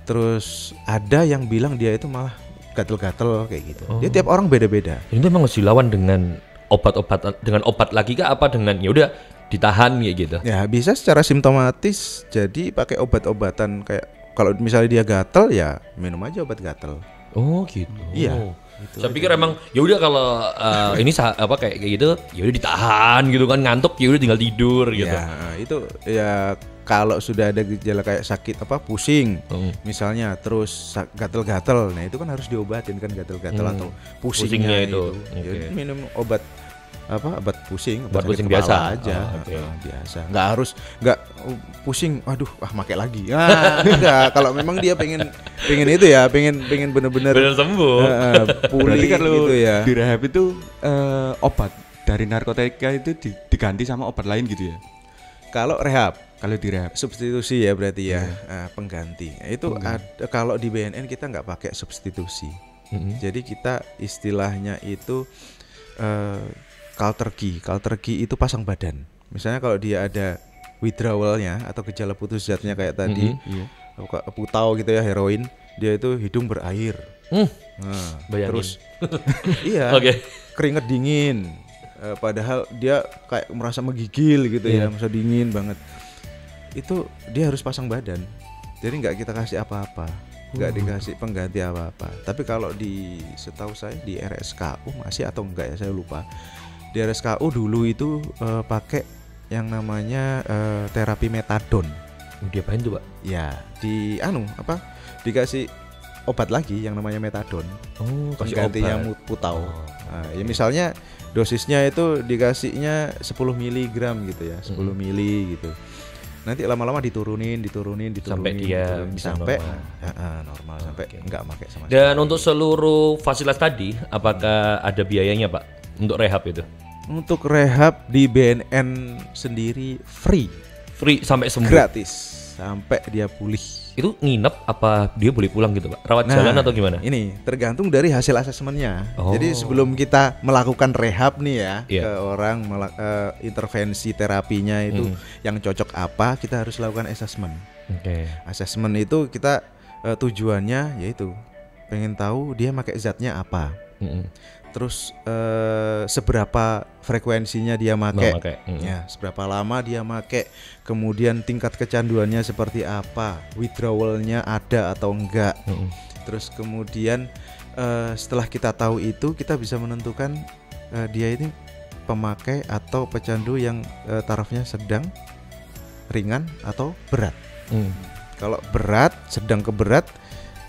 Terus ada yang bilang dia itu malah gatel-gatel kayak gitu. Dia tiap orang beda-beda. Itu emang harus dilawan dengan obat-obat dengan obat lagi kah apa dengan ya udah ditahan ya gitu. Ya bisa secara simptomatis jadi pakai obat-obatan kayak kalau misalnya dia gatel ya minum aja obat gatel. Oh gitu. Iya. Saya pikir emang ya udah kalau eh, ini apa kayak kayak gitu, ya udah ditahan gitu kan ngantuk ya udah tinggal tidur gitu. Ya, itu ya kalau sudah ada gejala kayak sakit apa pusing Hmm. misalnya terus gatel-gatel nah itu kan harus diobatin kan gatel-gatel Hmm. atau Pusingnya pusingnya, itu. itu, Oke. Ya, minum obat apa obat pusing Obat sakit pusing biasa. aja Oh. Heeh, biasa nggak harus nggak pusing waduh ah make lagi ah enggak kalau memang dia pengen pengen itu ya pengen pengen bener-bener Bener sembuh. eh, pulih kalau gitu ya di rehab itu eh, obat dari narkotika itu di- diganti sama obat lain gitu ya. kalau rehab Kalau di rehab. substitusi ya berarti ya Iya. eh, pengganti itu ada, kalau di BNN kita nggak pakai substitusi Mm-mm. jadi kita istilahnya itu eh culture key itu pasang badan misalnya kalau dia ada withdrawalnya atau gejala putus zatnya kayak tadi Iya. apa- putau gitu ya heroin dia itu hidung berair Hmm, nah, Bayangin. terus [LAUGHS] iya Oke. keringet dingin Eh, padahal dia kayak merasa menggigil gitu Iya. ya merasa dingin banget itu dia harus pasang badan jadi nggak kita kasih apa-apa nggak Oh. dikasih pengganti apa-apa tapi kalau di setahu saya di RSKU masih atau enggak ya saya lupa di RSKU dulu itu eh, pakai yang namanya eh, terapi metadon Diapain tuh, Pak? ya di anu apa dikasih obat lagi yang namanya metadon Oh, penggantinya putau. Oh. Nah, ya misalnya dosisnya itu dikasihnya 10 miligram gitu ya, 10 mili gitu. Nanti lama-lama diturunin, diturunin, diturunin, Sampai dia diturunin, bisa sampai normal. Ya, normal sampai Oke. enggak pakai sama sekali. Dan untuk seluruh fasilitas tadi, apakah ada biayanya, Pak? Untuk rehab itu? Untuk rehab di BNN sendiri free, Free sampai sembuh. gratis sampai dia pulih. Itu nginep apa dia boleh pulang gitu, Pak? Rawat jalan atau gimana? Nah, Ini tergantung dari hasil asesmennya. Oh. Jadi sebelum kita melakukan rehab nih ya Iya. ke orang eh, intervensi terapinya itu Hmm. yang cocok apa, kita harus lakukan asesmen. Oke. Asesmen itu kita eh, tujuannya yaitu pengen tahu dia pakai zatnya apa. Mm-mm. Terus eh, seberapa frekuensinya dia make. pakai. Mm-mm. Ya, seberapa lama dia make, kemudian tingkat kecanduannya seperti apa, withdrawalnya ada atau enggak. Mm-mm. Terus kemudian eh, setelah kita tahu itu kita bisa menentukan eh, dia ini pemakai atau pecandu yang eh, tarafnya sedang, ringan atau berat. Mm. Kalau berat, sedang ke berat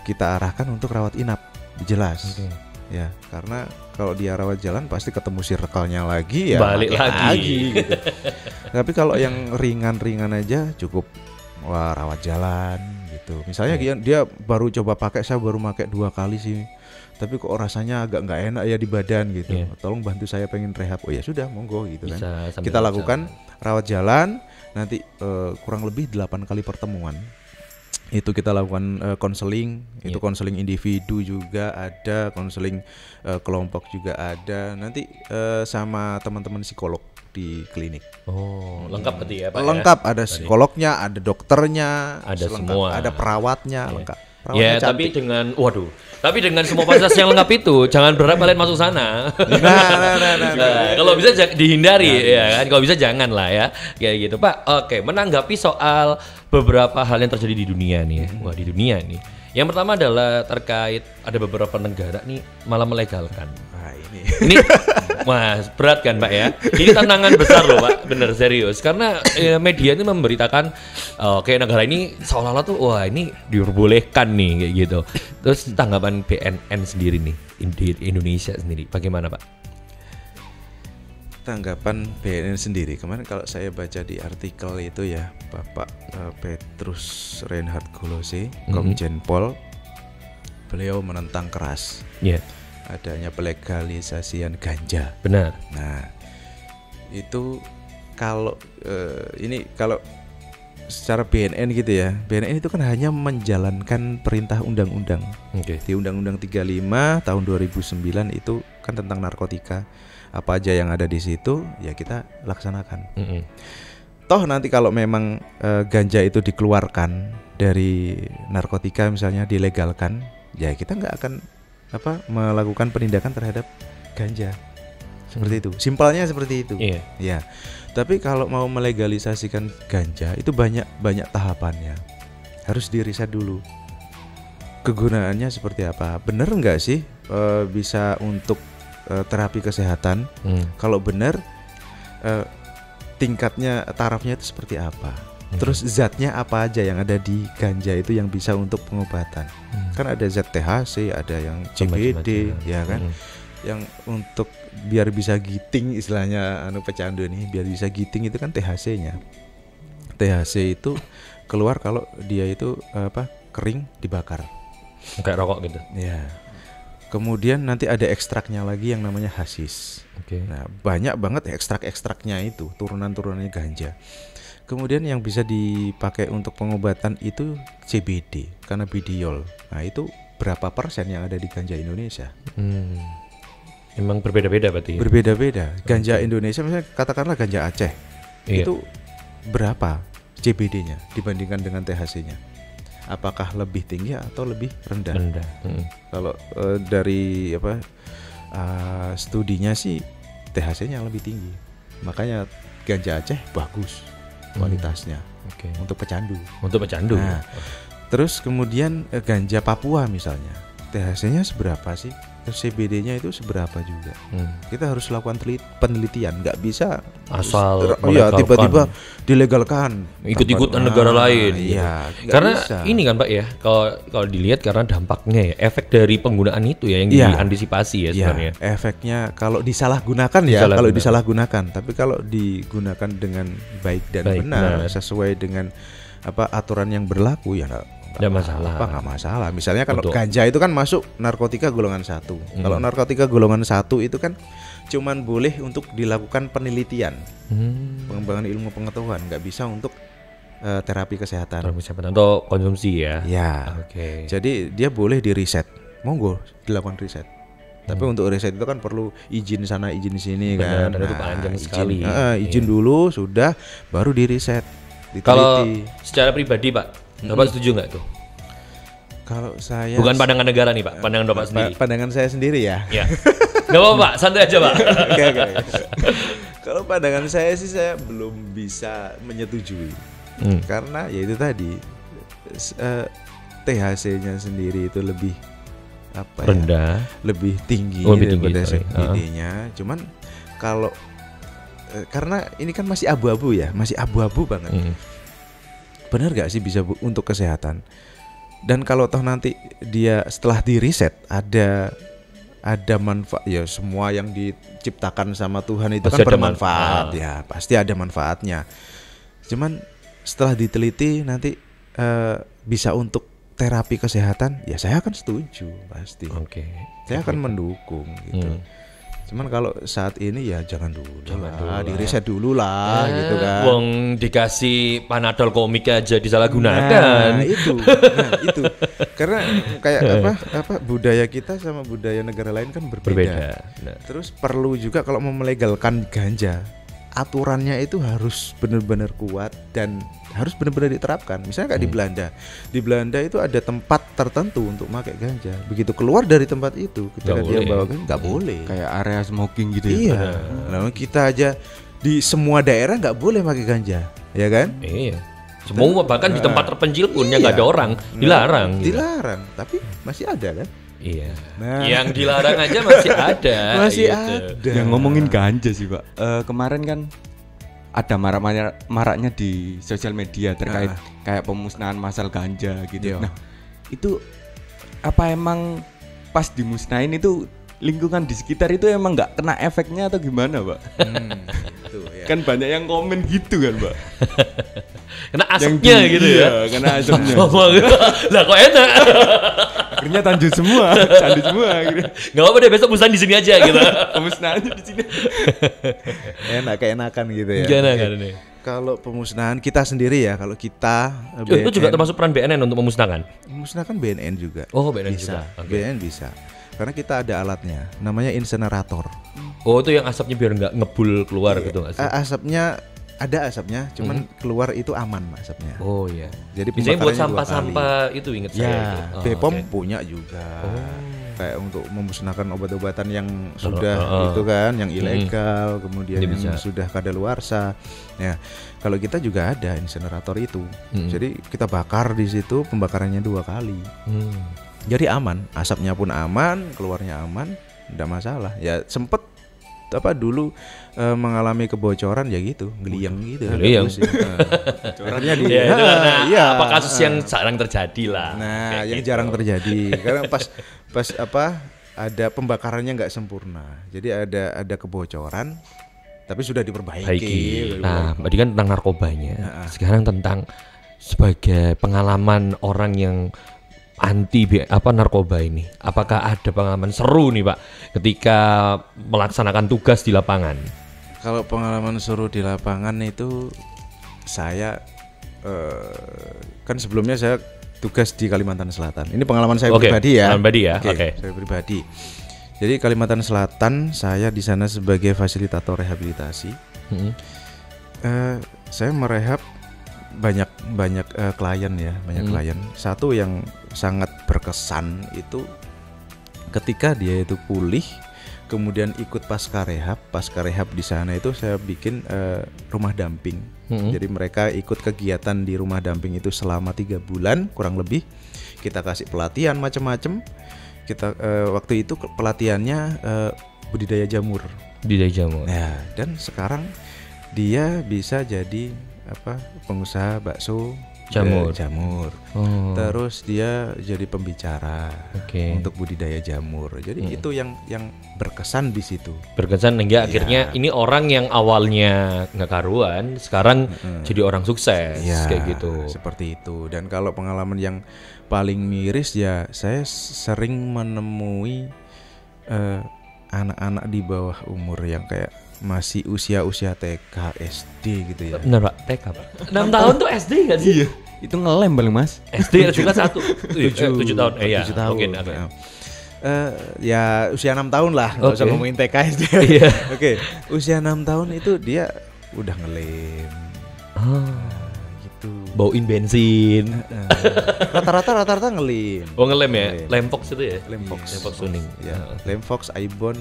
kita arahkan untuk rawat inap, jelas. Oke. Ya, karena kalau dia rawat jalan pasti ketemu circle-nya lagi ya Balik pakai lagi. gitu. [LAUGHS] Tapi kalau yang ringan-ringan aja cukup wah rawat jalan gitu. Misalnya dia, dia baru coba pakai saya baru pakai dua kali sih. Tapi kok rasanya agak nggak enak ya di badan gitu. Iya. Tolong bantu saya pengen rehab. Oh ya sudah, monggo gitu kan. Bisa sambil Kita jalan. lakukan rawat jalan nanti eh, kurang lebih 8 kali pertemuan. Itu kita lakukan eh, konseling, itu Iya. konseling individu juga ada, konseling eh, kelompok juga ada. Nanti eh, sama teman-teman psikolog di klinik. Oh, lengkap berarti ya, Pak? ya? lengkap ada Tadi. psikolognya, ada dokternya, Ada semua. ada perawatnya, Iya. lengkap. Ya, Perawatnya tapi cantik. dengan waduh, tapi dengan semua fasilitas yang lengkap itu, jangan berharap kalian masuk sana. nah, nah, nah, nah, nah. Nah, kalau bisa dihindari ya kan. Kalau bisa jangan lah ya. Kayak gitu, Pak. Oke, menanggapi soal beberapa hal yang terjadi di dunia nih ya. Wah, di dunia nih. Yang pertama adalah terkait ada beberapa negara nih malah melegalkan. Wah, ini. Mas, berat kan Pak ya? Ini tantangan besar loh Pak, bener serius. Karena eh, media ini memberitakan oh, kayak negara ini seolah-olah tuh wah ini diperbolehkan nih kayak gitu. Terus tanggapan BNN sendiri nih di Indonesia sendiri bagaimana Pak? tanggapan BNN sendiri kemarin kalau saya baca di artikel itu ya Bapak eh, Petrus Reinhard Golose Mhm. Komjen Pol beliau menentang keras Iya, adanya pelegalisasian ganja. benar. Nah itu kalau eh, ini kalau secara BNN gitu ya BNN itu kan hanya menjalankan perintah undang-undang Oke. di Undang-Undang 35 tahun 2009 itu kan tentang narkotika apa aja yang ada di situ ya kita laksanakan Mm-mm. toh nanti kalau memang eh, ganja itu dikeluarkan dari narkotika misalnya dilegalkan ya kita nggak akan apa melakukan penindakan terhadap ganja seperti itu simpelnya seperti itu Iya. ya tapi kalau mau melegalisasikan ganja itu banyak banyak tahapannya harus diriset dulu kegunaannya seperti apa bener nggak sih eh, bisa untuk eh, terapi kesehatan. Hmm. Kalau benar eh, tingkatnya tarafnya itu seperti apa? Hmm. Terus zatnya apa aja yang ada di ganja itu yang bisa untuk pengobatan? Hmm. Kan ada zat THC, ada yang CBD, ya kan? Hmm. Yang untuk biar bisa giting istilahnya anu pecandu nih, biar bisa giting itu kan THC-nya. THC itu keluar kalau dia itu apa? kering dibakar. Kayak rokok gitu. Ya. Kemudian nanti ada ekstraknya lagi yang namanya hasis. Oke. Nah, banyak banget ekstrak-ekstraknya itu, turunan-turunannya ganja. Kemudian yang bisa dipakai untuk pengobatan itu CBD, cannabidiol. Nah, itu berapa persen yang ada di ganja Indonesia? Hmm. Emang berbeda-beda berarti. ya? Berbeda-beda. Ganja Indonesia misalnya katakanlah ganja Aceh. Iya. Itu berapa CBD-nya dibandingkan dengan THC-nya? Apakah lebih tinggi atau lebih rendah? rendah. Hmm. Kalau eh, dari apa uh, studinya sih THC-nya lebih tinggi. Makanya ganja Aceh bagus kualitasnya Oke. untuk pecandu. Untuk pecandu. Nah, Terus kemudian eh, ganja Papua misalnya, THC-nya seberapa sih? CBD-nya itu seberapa juga? Hmm. Kita harus lakukan penelitian, nggak bisa Asal iya melegalkan. tiba-tiba dilegalkan Ikut-ikutan Tanpa- negara Ah, lain. Iya, nggak Karena bisa. ini kan Pak ya, kalau kalau dilihat karena dampaknya ya, efek dari penggunaan itu ya yang Iya. diantisipasi ya Ya, sebenarnya. efeknya kalau disalahgunakan ya, Disalahgunakan. kalau disalahgunakan. Tapi kalau digunakan dengan baik dan Baik, benar, benar. sesuai dengan apa aturan yang berlaku ya Nggak masalah. Apa nggak masalah. Misalnya kalau Untuk- ganja itu kan masuk narkotika golongan satu. Hmm. Kalau narkotika golongan satu itu kan cuman boleh untuk dilakukan penelitian, Hmm. pengembangan ilmu pengetahuan, nggak bisa untuk eh, terapi kesehatan. Kalau kesehatan atau konsumsi ya. Ya. Oke. Jadi dia boleh di riset, monggo dilakukan riset. Tapi Hmm. untuk riset itu kan perlu izin sana, izin sini Benar, kan. dan itu panjang izin- sekali. eh, izin Iya. dulu sudah, baru di riset, Kalau secara pribadi Pak, Bapak setuju nggak tuh? Kalau saya Bukan pandangan negara nih Pak, pandangan Bapak pa- sendiri. pandangan saya sendiri ya. Ya. Gak apa-apa Pak, santai aja Pak. [LAUGHS] Oke, oke. Kalau pandangan saya sih saya belum bisa menyetujui. Hmm. Karena ya itu tadi s- eh, THC-nya sendiri itu lebih apa ya? Rendah. lebih tinggi Oh, lebih tinggi, daripada. CBD-nya. Cuman kalau eh, karena ini kan masih abu-abu ya, masih abu-abu banget. Hmm. Benar gak sih bisa untuk kesehatan? Dan kalau toh nanti dia setelah di riset ada ada manfaat ya semua yang diciptakan sama Tuhan itu Pasti kan bermanfaat manfaat. ya pasti ada manfaatnya. Cuman setelah diteliti nanti eh, bisa untuk terapi kesehatan ya saya akan setuju pasti. Oke. Saya akan mendukung gitu. Hmm. Cuman kalau saat ini ya jangan dulu Jangan dulu lah. diriset dulu lah Ya, gitu kan. Wong dikasih panadol komik aja disalahgunakan. Nah, [LAUGHS] itu. Nah, itu. Karena kayak apa apa budaya kita sama budaya negara lain kan berbeda. Berbeda. Nah, Terus perlu juga kalau mau melegalkan ganja, aturannya itu harus benar-benar kuat dan harus benar-benar diterapkan. Misalnya kayak di Hmm. Belanda. Di Belanda itu ada tempat tertentu untuk pakai ganja. Begitu keluar dari tempat itu, ketika Nggak dia boleh. bawa ganja nggak boleh. Kayak area smoking gitu ya. Iya. Lalu kita aja di semua daerah nggak boleh pakai ganja, ya kan? iya. Semua bahkan di tempat terpencil pun yang nggak ada Iya. orang Nggak- dilarang. gitu. Dilarang, tapi masih ada kan? Iya. Nah. Yang dilarang aja masih ada. [LAUGHS] Masih gitu. ada. Yang ngomongin ganja sih pak. Eh, kemarin kan ada marak maraknya di sosial media terkait Ah. kayak pemusnahan massal ganja gitu. Iya. Nah itu apa emang pas dimusnahin itu lingkungan di sekitar itu emang nggak kena efeknya atau gimana pak? Hmm, itu ya. Kan banyak yang komen gitu kan pak. [LAUGHS] Kena asapnya gitu iya, ya. Kena asapnya. [LAUGHS] Gitu. Lah kok enak. Akhirnya tanjut semua, [LAUGHS] candu semua. Akhirnya Gak apa-apa deh besok musnahan di sini aja gitu. pemusnahannya di sini. enak keenakan gitu ya. Gimana kan ini? Kalau pemusnahan kita sendiri ya, kalau kita Oh, itu juga BNN termasuk peran BNN untuk memusnahkan. memusnahkan BNN juga. Oh, BNN bisa. juga. Oke. BNN bisa. Karena kita ada alatnya, namanya insenerator. Oh, itu yang asapnya biar nggak ngebul keluar gitu nggak sih? Asapnya ada asapnya, cuman keluar itu aman asapnya. Oh iya. Jadi Biasanya buat sampah-sampah itu inget saya Ya, itu. Oh, Bepom oke. punya juga. Oh. Kayak untuk memusnahkan obat-obatan yang sudah oh, oh. itu kan, yang ilegal, kemudian Ini yang bisa. sudah kadaluarsa. Ya, kalau kita juga ada insenerator itu. Mm. Jadi kita bakar di situ pembakarannya dua kali. Hmm. Jadi aman, asapnya pun aman, keluarnya aman, tidak masalah. Ya sempet apa dulu eh, mengalami kebocoran ya gitu, ngeliang gitu. pusing. Eh, Bocorannya di Ya, itu Ah, karena iya. apa kasus yang jarang terjadi lah. Nah, yang gitu. jarang terjadi karena pas pas apa ada pembakarannya nggak sempurna. Jadi ada ada kebocoran tapi sudah diperbaiki. Baiki. Nah, tadi kan tentang narkobanya. Sekarang tentang sebagai pengalaman orang yang anti apa narkoba ini. Apakah ada pengalaman seru nih, Pak, ketika melaksanakan tugas di lapangan? kalau pengalaman suruh di lapangan itu saya eh, kan sebelumnya saya tugas di Kalimantan Selatan. Ini pengalaman saya Oke, pribadi ya. pribadi ya, oke. Saya pribadi. Jadi Kalimantan Selatan saya di sana sebagai fasilitator rehabilitasi. Mm-mm. Eh, saya merehab banyak banyak eh, klien ya, banyak Hmm. klien. Satu yang sangat berkesan itu ketika dia itu pulih, kemudian ikut pasca rehab. Pasca rehab di sana itu saya bikin eh, rumah damping. Mm-mm. Jadi mereka ikut kegiatan di rumah damping itu selama tiga bulan kurang lebih. Kita kasih pelatihan macam-macam. Kita eh, waktu itu pelatihannya eh, budidaya jamur. Di Jamur. Nah, dan sekarang dia bisa jadi apa pengusaha bakso Jamur. eh, jamur. Oh, Terus dia jadi pembicara Oke. untuk budidaya jamur. Jadi Hmm. itu yang yang berkesan di situ. berkesan hingga Iya. akhirnya ini orang yang awalnya nggak karuan sekarang Mm-mm. jadi orang sukses Ya, kayak gitu. Seperti itu. Dan kalau pengalaman yang paling miris ya saya sering menemui eh, anak-anak di bawah umur yang kayak masih usia-usia TK, SD gitu ya. Benar Pak, TK Pak. 6 tahun tuh SD nggak sih? Iya. Itu ngelem paling mas. SD juga satu. Tujuh, tujuh tahun. Eh, iya, Tujuh tahun. Mungkin, oke. Nah, eh, ya usia enam tahun lah, nggak usah Oke. ngomongin TK SD. [LAUGHS] Iya. Oke, usia enam tahun itu dia udah ngelem, Ah, gitu. bauin bensin. Rata-rata rata-rata ngelem. Oh ngelem ya? Ngelem. Lem Fox itu ya? Lem Fox. Lem Fox Suning. Ya, Heeh. lem Fox, Ibon,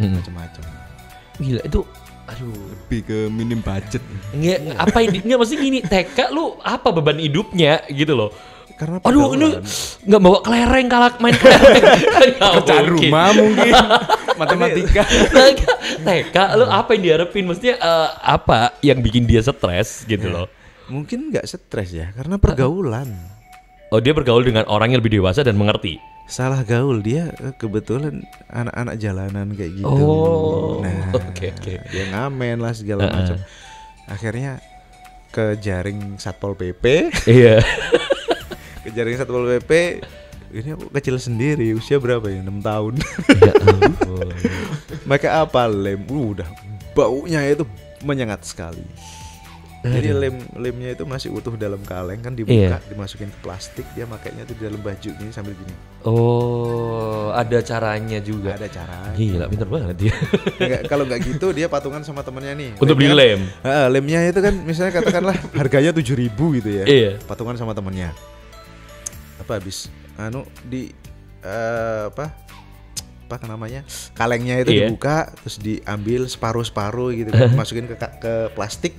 macam-macam. Gila itu aduh Lebih ke minim budget. nggak apa ini nggak mesti gini TK lu apa beban hidupnya gitu loh Karena aduh ini nggak bawa kelereng kalak main kelereng [LAUGHS] [LAUGHS] Kerjaan mungkin. rumah mungkin. [LAUGHS] Matematika. TK lu apa yang diharapin maksudnya eh, apa yang bikin dia stres gitu loh mungkin nggak stres ya, karena pergaulan. oh dia bergaul dengan orang yang lebih dewasa dan mengerti Salah gaul dia eh, kebetulan anak-anak jalanan kayak gitu. oh Nah, oke oke dia ngamen lah segala Heeh. macam. Akhirnya ke jaring Satpol PP, iya [LAUGHS] ke jaring Satpol PP. Ini aku kecil sendiri, usia berapa ya? 6 tahun. ya [LAUGHS] ampun Pakai apa? Lem. Uh, udah baunya itu menyengat sekali. Jadi lem lemnya itu masih utuh dalam kaleng kan dibuka, Iya. dimasukin ke plastik, dia makainya tuh di dalam baju gini sambil gini. oh ada caranya juga Ada cara. gila pinter banget dia Nggak, [LAUGHS] kalau nggak gitu dia patungan sama temennya nih. untuk beli kan- lem Heeh, lemnya itu kan misalnya katakanlah [LAUGHS] harganya 7000 gitu ya. Iya. Patungan sama temennya. Apa habis anu di eh, apa? Apa namanya? Kalengnya itu Iya. dibuka terus diambil separuh-separuh gitu kan, [LAUGHS] masukin ke ke plastik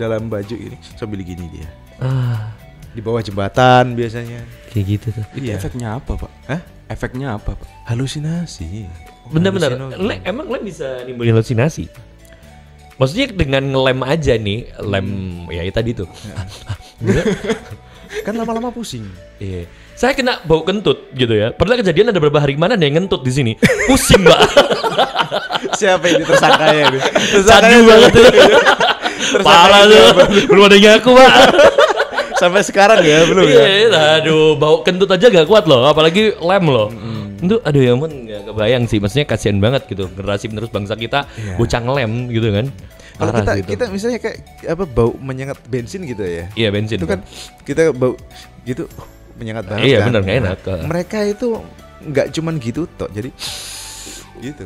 dalam baju ini sambil gini dia. ah Di bawah jembatan biasanya. kayak gitu tuh Itu Iya. efeknya apa pak? Hah? Efeknya apa pak? Halusinasi. Bener-bener, Halusinogen. Le- emang lem bisa nimbulin halusinasi? Maksudnya dengan ngelem aja nih, lem ya itu tadi tuh. [LAUGHS] Kan lama-lama pusing. Iya. Saya kena bau kentut gitu ya. Padahal kejadian ada beberapa hari ke mana ada yang ngentut di sini. Pusing, Mbak. [LAUGHS] Siapa ini tersangkanya ini? Candu banget [LAUGHS] Parah tuh. Belum ada yang ngaku, Pak. [LAUGHS] Sampai sekarang ya belum ya? Iya, aduh, bau kentut aja gak kuat loh, apalagi lem loh. Itu aduh ya ampun nggak kebayang sih, maksudnya kasihan banget gitu generasi penerus bangsa kita Iya. bocah ngelem gitu kan. Kalau kita sih itu. kita misalnya kayak apa bau menyengat bensin gitu ya. Iya bensin itu kan kita bau gitu uh, menyengat banget Iya, kan. bener, nggak enak. Nah, mereka itu nggak cuman gitu toh. Jadi gitu.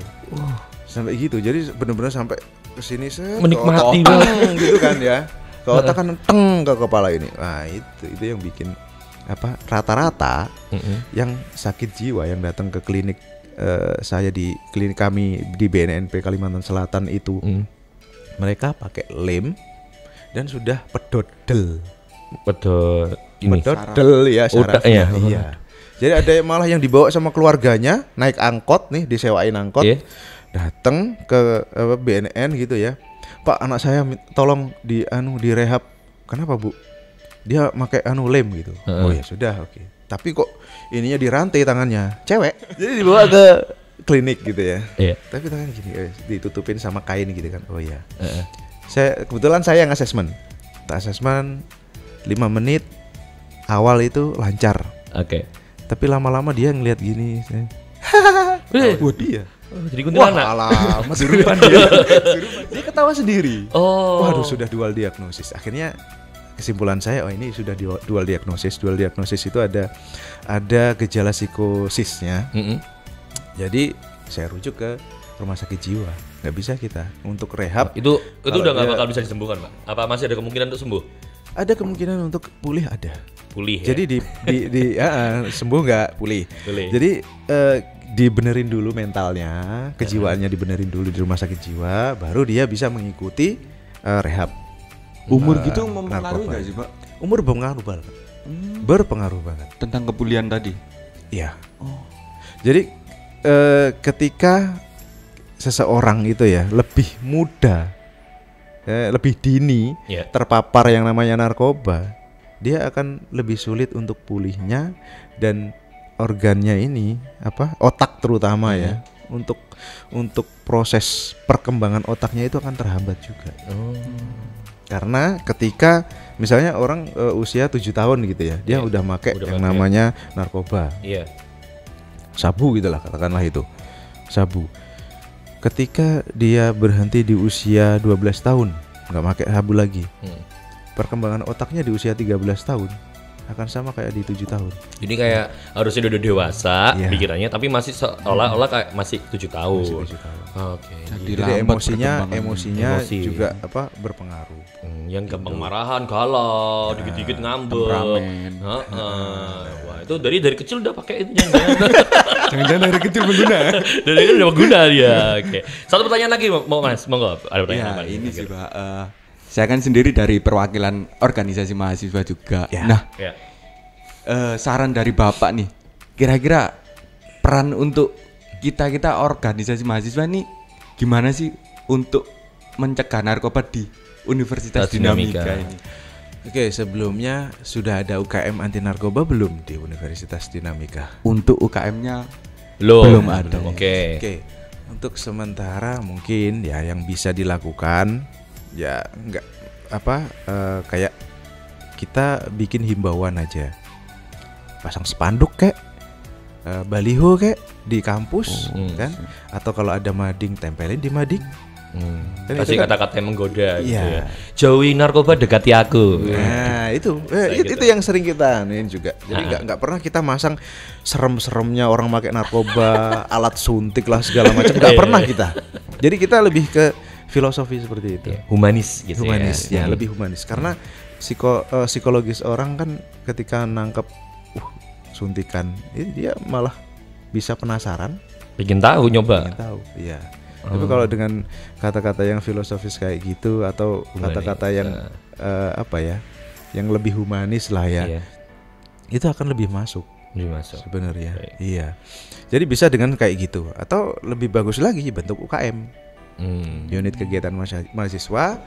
Sampai gitu. Jadi benar-benar sampai ke sini set Menikmati ke otak, gitu kan ya. Ke otak kan teng ke kepala ini. Nah, itu itu yang bikin apa rata-rata Mm-mm. yang sakit jiwa yang datang ke klinik eh, saya di klinik kami di BNNP Kalimantan Selatan itu Mm. mereka pakai lem dan sudah pedodel Betul. Ini. pedodel ya Udah, syarafnya iya. iya Jadi ada yang malah yang dibawa sama keluarganya naik angkot nih, disewain angkot. Iya. Datang ke apa, BNN gitu ya. Pak, anak saya tolong di anu direhab. Kenapa, Bu? Dia pakai anu lem gitu. Heeh. Oh ya sudah, oke. Tapi kok ininya dirantai tangannya, cewek. [LAUGHS] Jadi dibawa ke klinik gitu ya. Iya. Tapi tangan gini, eh, ditutupin sama kain gitu kan. Oh iya. Heeh. Saya kebetulan saya yang asesmen. Tak asesmen 5 menit awal itu lancar. Oke. Tapi lama-lama dia ngelihat gini. saya, [LAUGHS] Eh, Buat dia. Oh, jadi kuntilanak. alamat [LAUGHS] surupan dia. [LAUGHS] Dia ketawa sendiri. Oh. Waduh sudah dual diagnosis. Akhirnya kesimpulan saya oh ini sudah dual, diagnosis. Dual diagnosis itu ada ada gejala psikosisnya. Mm-mm. Jadi saya rujuk ke rumah sakit jiwa. Nggak bisa kita untuk rehab. Itu itu udah nggak bakal bisa disembuhkan, Pak. Apa masih ada kemungkinan untuk sembuh? Ada kemungkinan untuk pulih ada. Pulih ya. Jadi di di, di [LAUGHS] ah, ah, sembuh nggak pulih. Pulih. Jadi eh, dibenerin dulu mentalnya, kejiwaannya dibenerin dulu di rumah sakit jiwa, baru dia bisa mengikuti eh, rehab. Umur Eh, gitu mempengaruhi nggak sih pak? Umur berpengaruh banget. Berpengaruh banget. Tentang kepulihan tadi. Iya. Jadi eh, ketika seseorang itu ya lebih muda, eh, lebih dini Ya. terpapar yang namanya narkoba, dia akan lebih sulit untuk pulihnya dan organnya ini apa otak terutama ya untuk untuk proses perkembangan otaknya itu akan terhambat juga Oh. karena ketika misalnya orang eh, usia tujuh tahun gitu ya dia Iya, udah make udah yang make. namanya narkoba Iya. sabu gitulah katakanlah itu sabu ketika dia berhenti di usia 12 tahun nggak pakai sabu lagi Hmm. perkembangan otaknya di usia 13 tahun akan sama kayak di tujuh tahun Jadi kayak harusnya udah dewasa Iya. pikirannya tapi masih seolah-olah kayak masih tujuh tahun. Masih tujuh tahun. Oke. Jadi Jadi emosinya emosinya Emosi. juga apa berpengaruh Hmm, yang gampang marahan, galau, dikit-dikit ngambek. temperamen. Heeh. [LAUGHS] Wah, itu dari dari kecil udah pakai itu jangan-jangan. [LAUGHS] Jangan-jangan dari kecil pengguna. [LAUGHS] dari kecil udah berguna dia. Oke. Satu pertanyaan lagi mau Mas, monggo. Ada pertanyaan Ya apa? ini sih pak. Eh, saya kan sendiri dari perwakilan organisasi mahasiswa juga. Ya. Nah Ya. eh, saran dari bapak nih, kira-kira peran untuk kita kita organisasi mahasiswa nih gimana sih untuk mencegah narkoba di Universitas Tas Dinamika. Dinamika ini? Oke sebelumnya sudah ada UKM anti narkoba belum di Universitas Dinamika Untuk UKM-nya Belum. Belum ada. Oke. Oke untuk sementara mungkin ya yang bisa dilakukan ya nggak apa eh, kayak kita bikin himbauan aja pasang spanduk kek eh, baliho kek di kampus Oh, kan atau kalau ada mading tempelin di mading Hmm. Kan Kasih kan- kata-kata yang menggoda gitu Iya. ya. Jauhi narkoba dekati aku. Nah itu, [LAUGHS] eh, Kayak itu, gitu. itu yang sering kita anuin juga. Jadi Ah. nggak nggak pernah kita masang serem-seremnya orang pakai narkoba, [LAUGHS] alat suntik lah segala macam. Nggak Iya, pernah iya. kita. Jadi kita lebih ke filosofi seperti itu. Ya, humanis gitu humanis ya. ya, Hmm. lebih humanis. Karena psiko, eh, psikologis orang kan ketika nangkep uh, suntikan, ini dia malah bisa penasaran, Bikin tahu nyoba. ingin tahu. Iya. Oh. Tapi kalau dengan kata-kata yang filosofis kayak gitu atau kata-kata yang eh, apa ya, yang lebih humanis lah ya, Iya. itu akan lebih masuk Lebih masuk. sebenarnya. Iya. Jadi bisa dengan kayak gitu atau lebih bagus lagi bentuk UKM, Hmm. unit kegiatan mahasiswa-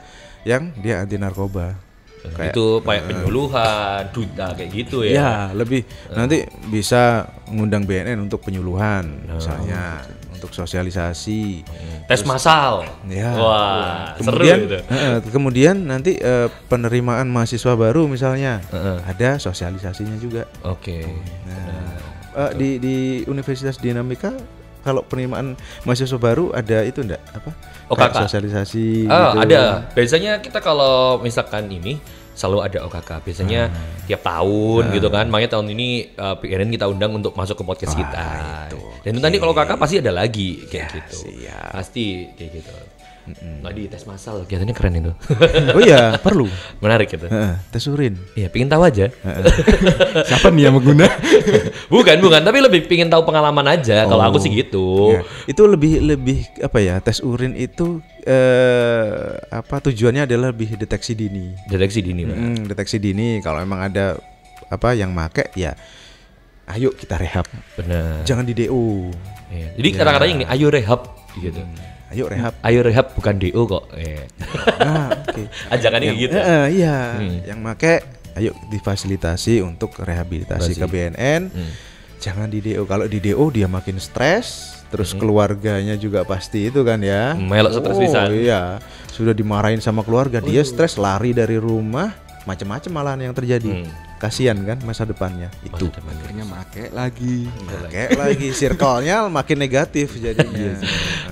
yang dia anti narkoba. Kayak- itu kayak penyuluhan, duta kayak gitu ya. Ya, lebih nanti bisa ngundang BNN untuk penyuluhan misalnya untuk sosialisasi. Tes massal. Ya. Wah, kemudian seru gitu. eh, kemudian nanti eh, penerimaan mahasiswa baru misalnya Heeh. ada sosialisasinya juga. Oke. Nah, eh, di di Universitas Dinamika kalau penerimaan mahasiswa baru ada itu enggak apa? OKK. Kayak sosialisasi Oh, gitu. ada. Biasanya kita kalau misalkan ini selalu ada OKK. Biasanya Ah. tiap tahun gitu kan. Makanya tahun ini uh, PRN kita undang untuk masuk ke podcast kita. Dan itu nanti kalau OKK pasti ada lagi kayak gitu. siap. Pasti kayak gitu. Nggak di tes masal, kelihatannya keren itu. [LAUGHS] Oh iya, perlu. Menarik gitu. Heeh, tes urin. Iya, pingin tahu aja. [LAUGHS] siapa nih yang mengguna? [LAUGHS] bukan, bukan, tapi lebih pingin tahu pengalaman aja. Kalau aku sih gitu. Ya, itu lebih lebih apa ya? Tes urin itu eh apa tujuannya adalah lebih deteksi dini. Deteksi dini. Hmm, deteksi dini kalau emang ada apa yang make ya ayo kita rehab. Benar. Jangan di DO. Iya. Jadi Ya. kata-katanya ini ayo rehab gitu. Ayo rehab. Ayo rehab bukan DO kok. Iya. Nah, oke. [LAUGHS] Ajakannya Yang- gitu. Eh, eh, iya, Hmm. yang make ayo difasilitasi untuk rehabilitasi ke BNN. Hmm. Jangan di DO. Kalau di DO dia makin stres, terus Hmm. keluarganya juga pasti itu kan ya. Melok stres oh, pisan. Iya. Sudah dimarahin sama keluarga, dia stres lari dari rumah, macam-macam malahan yang terjadi. Hmm. Kasihan kan masa depannya itu. Masa depannya. akhirnya make lagi kayak lagi circle-nya makin negatif jadinya.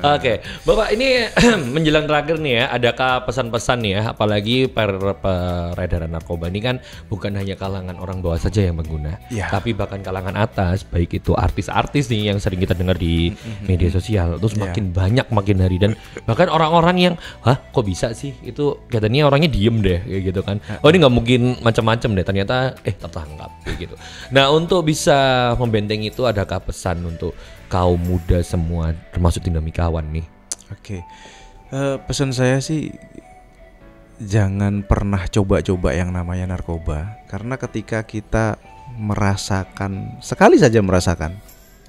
Oke, Bapak ini [CLEARS THROAT] menjelang terakhir nih ya, adakah pesan-pesan nih ya, apalagi per peredaran narkoba ini kan bukan hanya kalangan orang bawah saja yang pengguna, Iya. tapi bahkan kalangan atas, baik itu artis-artis nih yang sering kita dengar di media sosial, terus Iya. makin banyak makin hari dan bahkan orang-orang yang, hah kok bisa sih? Itu katanya orangnya diem deh, kayak gitu kan? Oh ini nggak mungkin macam-macam deh, ternyata eh tertangkap kayak gitu. Nah untuk bisa membentengi itu, adakah pesan untuk kaum muda semua, termasuk Dinamikawan nih? Oke. Eh, pesan saya sih jangan pernah coba-coba yang namanya narkoba karena ketika kita merasakan sekali saja merasakan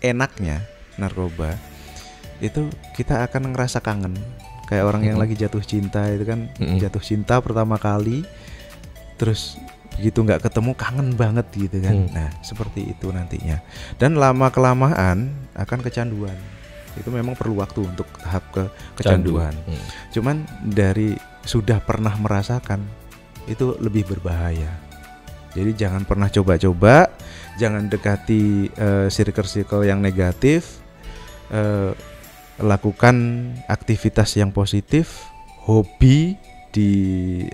enaknya narkoba itu kita akan ngerasa kangen kayak orang yang Mhm. lagi jatuh cinta itu kan Mhm. jatuh cinta pertama kali terus begitu nggak ketemu kangen banget gitu kan. Hmm. nah seperti itu nantinya. Dan lama kelamaan akan kecanduan. Itu memang perlu waktu untuk tahap ke kecanduan. Hmm. cuman dari sudah pernah merasakan itu lebih berbahaya. Jadi jangan pernah coba-coba jangan dekati eh, circle-circle yang negatif eh, lakukan aktivitas yang positif hobi di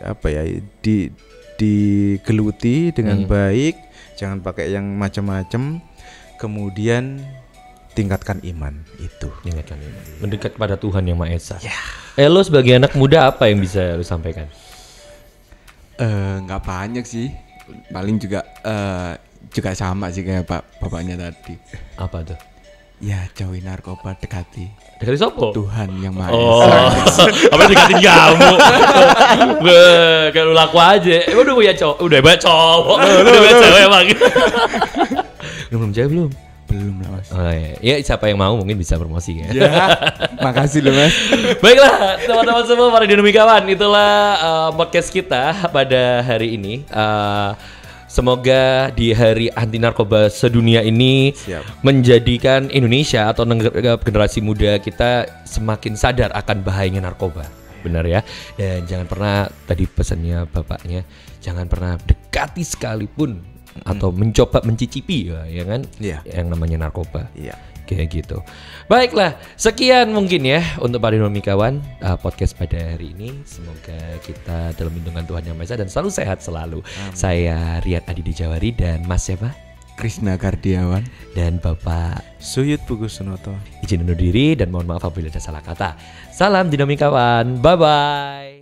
apa ya di digeluti dengan Hmm. baik jangan pakai yang macam-macam kemudian tingkatkan iman itu Ingatkan ini. Mendekat kepada Tuhan yang Maha Esa. Eh lo sebagai anak muda apa yang bisa lo sampaikan? Eh, nggak banyak sih paling juga eh, juga sama sih kayak pak bapaknya tadi Apa tuh? Ya jauhi narkoba dekati Dari sopo? Tuhan yang maha Oh, esa [LAUGHS] apa dekatin kamu? [LAUGHS] Kayak lu laku aja. Eh, udah punya cowok, udah banyak cowok, udah banyak cewek emang. [LAUGHS] Lu belum cewek belum? belum lah mas Oh, iya. Ya siapa yang mau mungkin bisa promosi ya. ya makasih loh mas Baiklah, teman-teman semua para dinamikawan, itulah uh, podcast kita pada hari ini. Uh, semoga di hari anti narkoba sedunia ini Siap. menjadikan Indonesia atau negara- generasi muda kita semakin sadar akan bahayanya narkoba. Benar ya. Dan jangan pernah tadi pesannya bapaknya, jangan pernah dekati sekalipun atau mencoba mencicipi ya, ya kan? Iya. Yang namanya narkoba. iya Kayak gitu. Baiklah, sekian mungkin ya untuk para dinamikawan uh, podcast pada hari ini. Semoga kita dalam lindungan Tuhan Yang Maha Esa dan selalu sehat selalu. Saya Riyad Adi Dijawari dan Mas siapa? Krisna Kardiawan Dan Bapak Suyut Pugus Sunoto izin undur diri dan mohon maaf apabila ada salah kata. Salam dinamikawan. Bye bye.